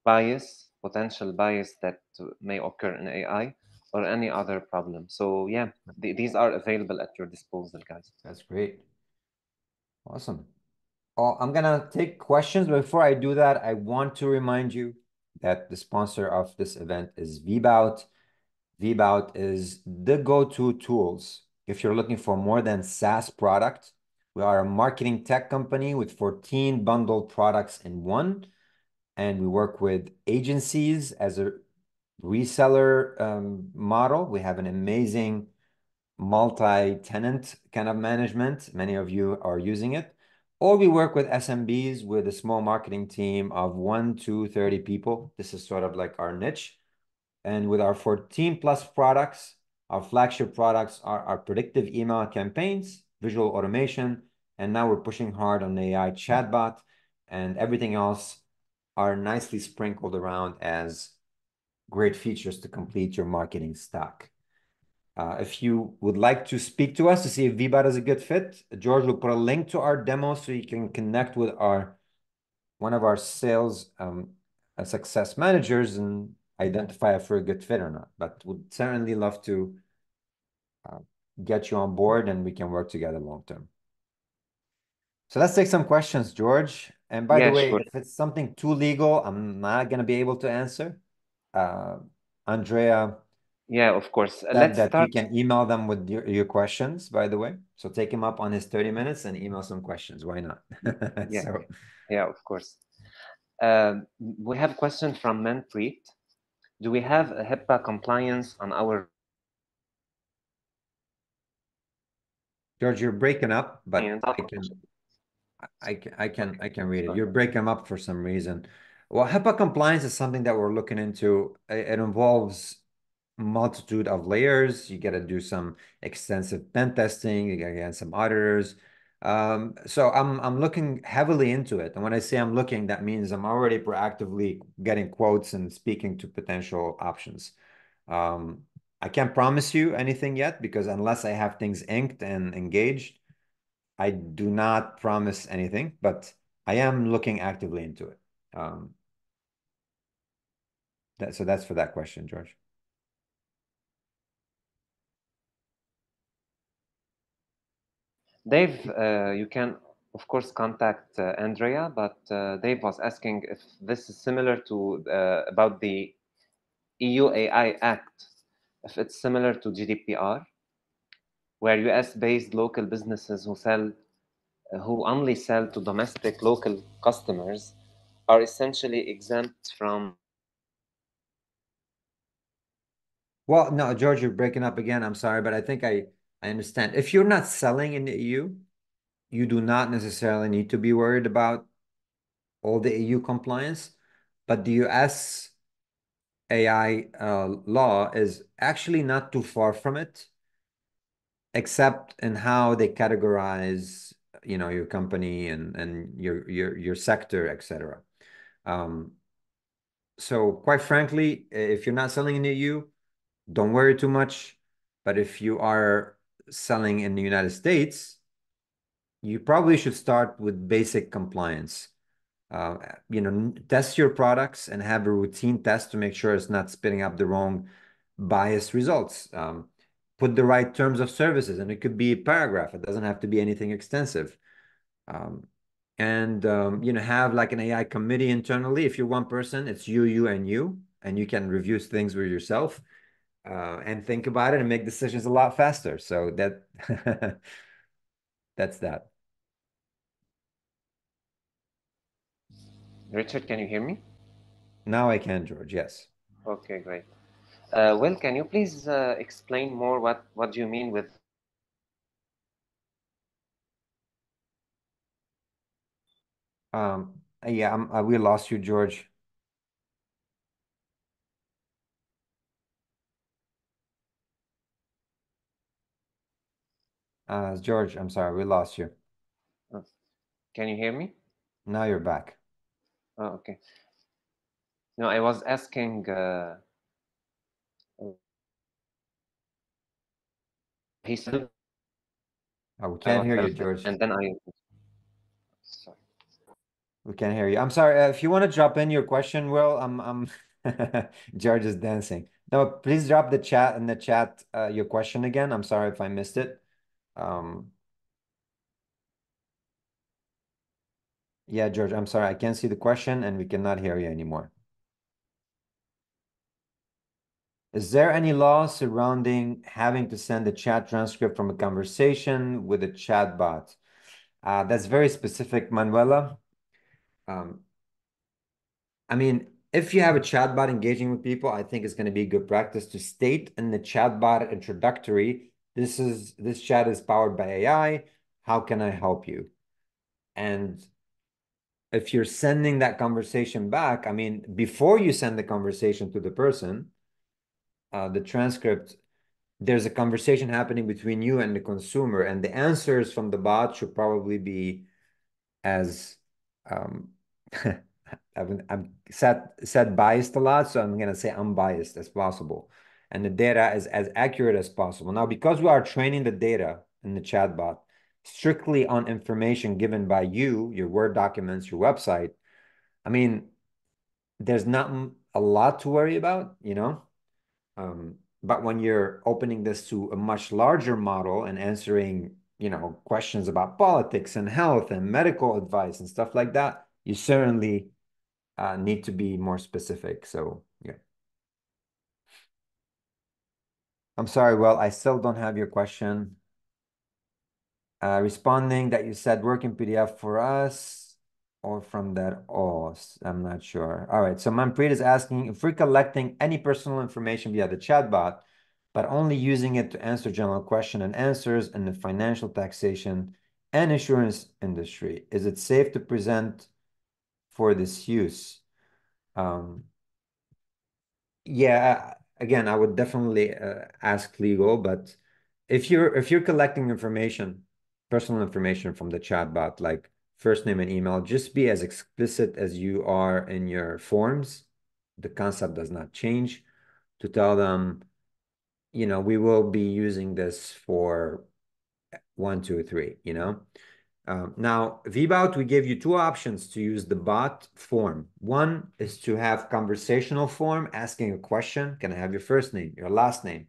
bias, potential bias that may occur in AI or any other problem. So yeah, th these are available at your disposal, guys. That's great. Awesome. Oh, I'm gonna take questions. Before I do that, I want to remind you that the sponsor of this event is VBOUT. VBOUT is the go-to tools if you're looking for more than SaaS product. We are a marketing tech company with 14 bundled products in one, and we work with agencies as a reseller um, model. We have an amazing multi-tenant kind of management. Many of you are using it. Or we work with SMBs with a small marketing team of one to 30 people. This is sort of like our niche. And with our 14 plus products, our flagship products are our predictive email campaigns, visual automation, and now we're pushing hard on AI chatbot and everything else are nicely sprinkled around as great features to complete your marketing stack. Uh, if you would like to speak to us to see if VBOUT is a good fit, George will put a link to our demo so you can connect with our one of our sales um, uh, success managers and identify if we're a good fit or not. But would certainly love to uh, get you on board and we can work together long term. So let's take some questions, George. And by yeah, the way, sure. if it's something too legal, I'm not going to be able to answer. Uh, Andrea yeah, of course. Uh, that, Let's that start. you can email them with your, your questions, by the way. So take him up on his 30 minutes and email some questions. Why not? [laughs] yeah. So. Yeah, of course. Um, we have a question from Manpreet. Do we have a HIPAA compliance on our George, you're breaking up, but I can, I can, I can, I can read it. You're breaking up for some reason. Well, HIPAA compliance is something that we're looking into. It involves multitude of layers. You got to do some extensive pen testing. You got to get some auditors. Um, so I'm I'm looking heavily into it. And when I say I'm looking, that means I'm already proactively getting quotes and speaking to potential options. Um, I can't promise you anything yet because unless I have things inked and engaged, I do not promise anything, but I am looking actively into it. Um, that, so that's for that question, George. Dave, uh, you can of course contact uh, Andrea, but uh, Dave was asking if this is similar to about the EU AI Act if it's similar to GDPR, where US-based local businesses who sell, who only sell to domestic local customers, are essentially exempt from. Well, no, George, you're breaking up again. I'm sorry, but I think I I understand. If you're not selling in the EU, you do not necessarily need to be worried about all the EU compliance, but the US AI uh, law is actually not too far from it, except in how they categorize, you know, your company and and your your your sector, etc. Um, so quite frankly, if you're not selling in the EU, don't worry too much. But if you are selling in the United States, you probably should start with basic compliance. Uh, you know, test your products and have a routine test to make sure it's not spitting up the wrong biased results. Um, put the right terms of services, and it could be a paragraph. It doesn't have to be anything extensive. Um, and um, you know, have like an AI committee internally. If you're one person, it's you, you, and you, and you can review things with yourself uh, and think about it and make decisions a lot faster. So that [laughs] that's that. Richard, can you hear me? Now I can, George. Yes. Okay, great. Uh, Will, can you please uh, explain more what what do you mean with Um, yeah, I'm, uh, we lost you, George. Uh, George, I'm sorry, we lost you. Can you hear me? Now you're back. Oh, okay. No, I was asking. Uh, he said. Oh, we can't hear you, George. And then I. Sorry. We can't hear you. I'm sorry. Uh, if you want to drop in your question, Will, I'm. I'm. [laughs] George is dancing. No, please drop the chat in the chat uh, your question again. I'm sorry if I missed it. Um, yeah, George, I'm sorry. I can't see the question and we cannot hear you anymore. Is there any law surrounding having to send a chat transcript from a conversation with a chat bot? Uh, that's very specific, Manuela. Um, I mean, if you have a chatbot engaging with people, I think it's going to be good practice to state in the chatbot introductory this is this chat is powered by AI. How can I help you? And if you're sending that conversation back, I mean, before you send the conversation to the person, uh, the transcript, there's a conversation happening between you and the consumer, and the answers from the bot should probably be as um, [laughs] I've, I've said said biased a lot, so I'm gonna say unbiased as possible and the data is as accurate as possible. Now, because we are training the data in the chatbot strictly on information given by you, your Word documents, your website, I mean, there's not a lot to worry about, you know? Um, but when you're opening this to a much larger model and answering, you know, questions about politics and health and medical advice and stuff like that, you certainly uh, need to be more specific. So, yeah. I'm sorry, Well, I still don't have your question. Uh, responding that you said working PDF for us or from that oh I'm not sure. All right, so Manpreet is asking if we're collecting any personal information via the chatbot, but only using it to answer general question and answers in the financial taxation and insurance industry, is it safe to present for this use? Um, yeah, again, I would definitely uh, ask legal, but if you're if you're collecting information, personal information from the chatbot, like first name and email, just be as explicit as you are in your forms. The concept does not change. To tell them, you know, we will be using this for one, two, three, you know. Um, now, VBOUT, we gave you two options to use the bot form. One is to have conversational form asking a question. Can I have your first name, your last name?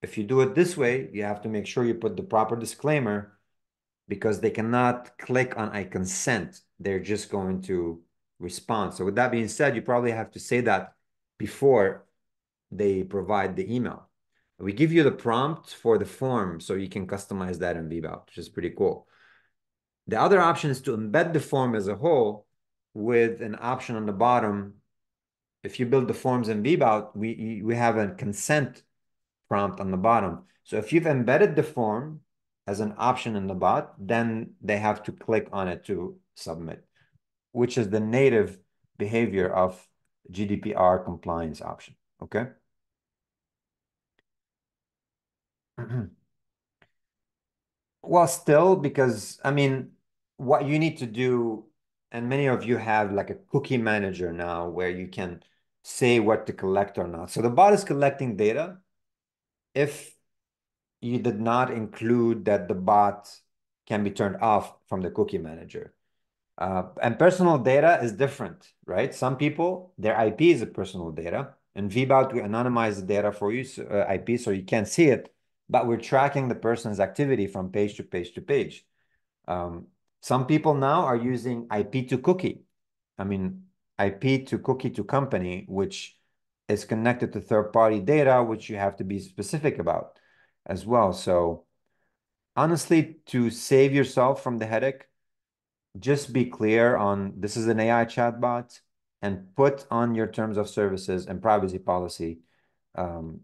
If you do it this way, you have to make sure you put the proper disclaimer because they cannot click on I consent. They're just going to respond. So with that being said, you probably have to say that before they provide the email. We give you the prompt for the form so you can customize that in VBOUT, which is pretty cool. The other option is to embed the form as a whole with an option on the bottom. If you build the forms in VBOUT, we, we have a consent prompt on the bottom. So if you've embedded the form as an option in the bot, then they have to click on it to submit, which is the native behavior of GDPR compliance option, okay? [clears throat] Well, still, because, I mean, what you need to do, and many of you have like a cookie manager now where you can say what to collect or not. So the bot is collecting data. If you did not include that the bot can be turned off from the cookie manager. Uh, and personal data is different, right? Some people, their IP is a personal data. In VBOUT, we anonymize the data for you, uh, IP, so you can't see it, but we're tracking the person's activity from page to page to page. Um, some people now are using IP to cookie. I mean, IP to cookie to company, which is connected to third-party data, which you have to be specific about as well. So honestly, to save yourself from the headache, just be clear on this is an AI chatbot and put on your terms of services and privacy policy um,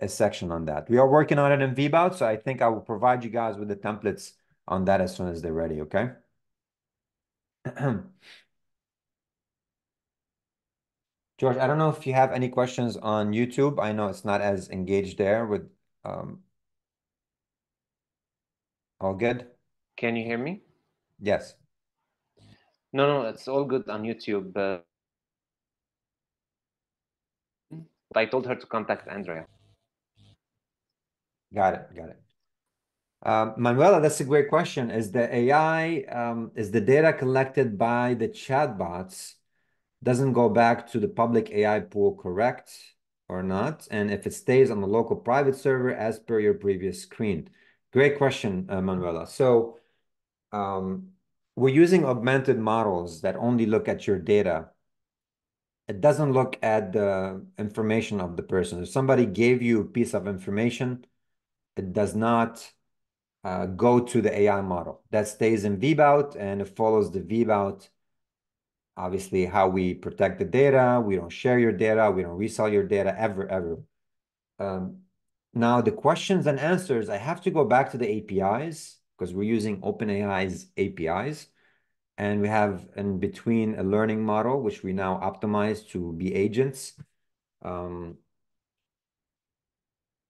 a section on that. We are working on it in VBOUT, so I think I will provide you guys with the templates on that as soon as they're ready, okay? [clears throat] George, I don't know if you have any questions on YouTube. I know it's not as engaged there with um, all good? Can you hear me? Yes. No, no, it's all good on YouTube. Uh, I told her to contact Andrea. Got it. Got it. Um, Manuela, that's a great question. Is the AI, um, is the data collected by the chatbots doesn't go back to the public AI pool correct or not? And if it stays on the local private server as per your previous screen? Great question, uh, Manuela. So um, we're using augmented models that only look at your data. It doesn't look at the information of the person. If somebody gave you a piece of information, it does not uh, go to the AI model. That stays in VBOUT and it follows the VBOUT, obviously how we protect the data. We don't share your data. We don't resell your data ever, ever. Um, now the questions and answers, I have to go back to the APIs because we're using OpenAI's APIs. And we have in between a learning model, which we now optimize to be agents. Um,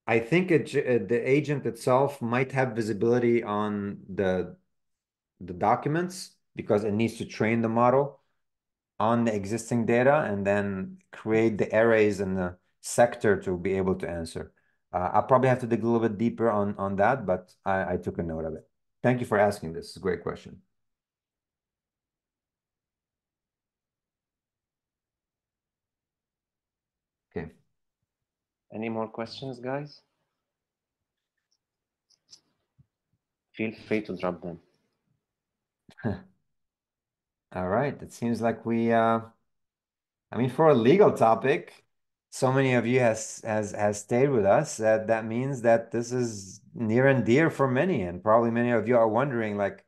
I think it, uh, the agent itself might have visibility on the the documents because it needs to train the model on the existing data and then create the arrays in the sector to be able to answer. Uh, I'll probably have to dig a little bit deeper on on that, but I, I took a note of it. Thank you for asking this. It's a great question. Okay. Any more questions, guys? Feel free to drop them. [laughs] All right. It seems like we, uh, I mean, for a legal topic, so many of you has has has stayed with us. That that means that this is near and dear for many, and probably many of you are wondering, like,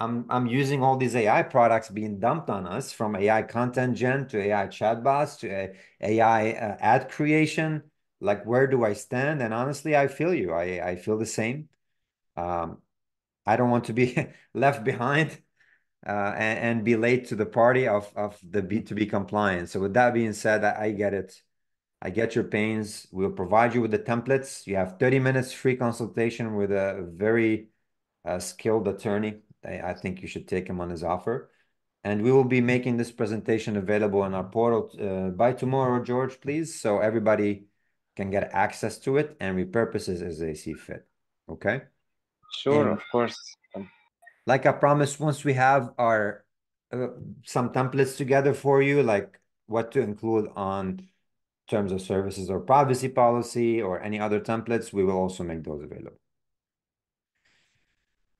I'm I'm using all these AI products being dumped on us from AI content gen to AI chatbots to AI uh, ad creation. Like, where do I stand? And honestly, I feel you. I I feel the same. Um, I don't want to be [laughs] left behind uh, and, and, be late to the party of, of the B2B compliance. So with that being said, I, I get it. I get your pains. We'll provide you with the templates. You have 30 minutes free consultation with a very uh, skilled attorney. I, I, think you should take him on his offer. And we will be making this presentation available on our portal uh, by tomorrow, George, please. So everybody can get access to it and repurpose it as they see fit. Okay? Sure, and of course. Like I promised, once we have our uh, some templates together for you, like what to include on terms of services or privacy policy or any other templates, we will also make those available.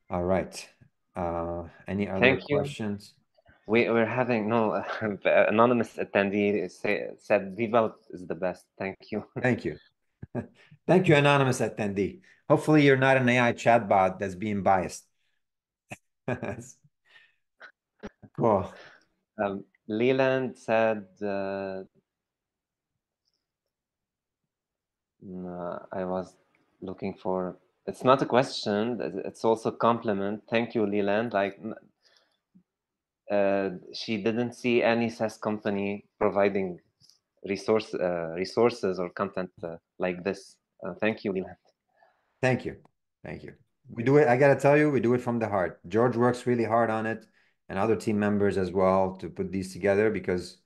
All right. Uh, any other Thank questions? You. We, we're having, no, [laughs] anonymous attendee say, said VBOUT is the best. Thank you. [laughs] Thank you. [laughs] Thank you, anonymous attendee. Hopefully, you're not an AI chatbot that's being biased. cool. Um, Leland said, uh, no, I was looking for, it's not a question, it's also a compliment. Thank you, Leland. Like, uh, she didn't see any SaaS company providing resource uh, resources or content uh, like this. Uh, thank you, Leland. Thank you. Thank you. We do it, I got to tell you, we do it from the heart. George works really hard on it and other team members as well to put these together because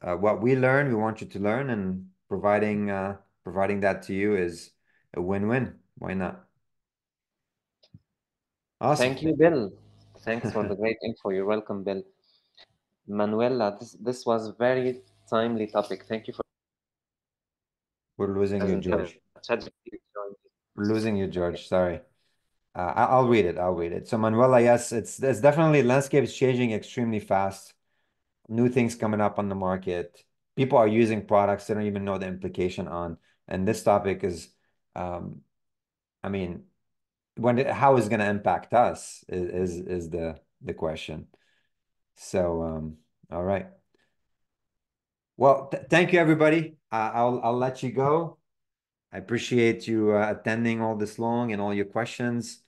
uh, what we learn, we want you to learn and providing uh, providing that to you is a win-win. Why not? Awesome. Thank you, Bill. Thanks for the [laughs] great info. You're welcome, Bill. Manuela, this, this was very timely topic. Thank you for. We're losing you, George. We're losing you, George. Sorry. Uh, I'll read it. I'll read it. So Manuela, yes, it's it's definitely landscape is changing extremely fast. New things coming up on the market. People are using products they don't even know the implication on. And this topic is, um, I mean, when it, how is going to impact us is, is is the the question. So um, all right. Well, th thank you, everybody. Uh, I'll I'll let you go. I appreciate you uh, attending all this long and all your questions.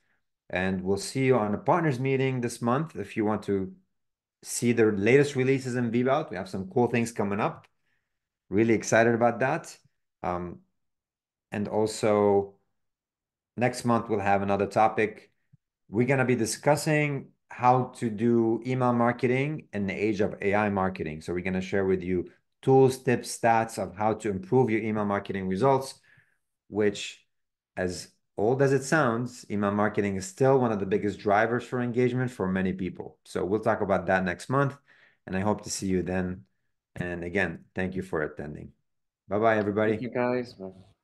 And we'll see you on a partners meeting this month. If you want to see the latest releases in VBOUT, we have some cool things coming up. Really excited about that. Um, and also next month, we'll have another topic. We're going to be discussing how to do email marketing in the age of AI marketing. So we're going to share with you tools, tips, stats of how to improve your email marketing results, which as old as it sounds, email marketing is still one of the biggest drivers for engagement for many people. So we'll talk about that next month, and I hope to see you then. And again, thank you for attending. Bye-bye, everybody. Thank you, guys. Bye.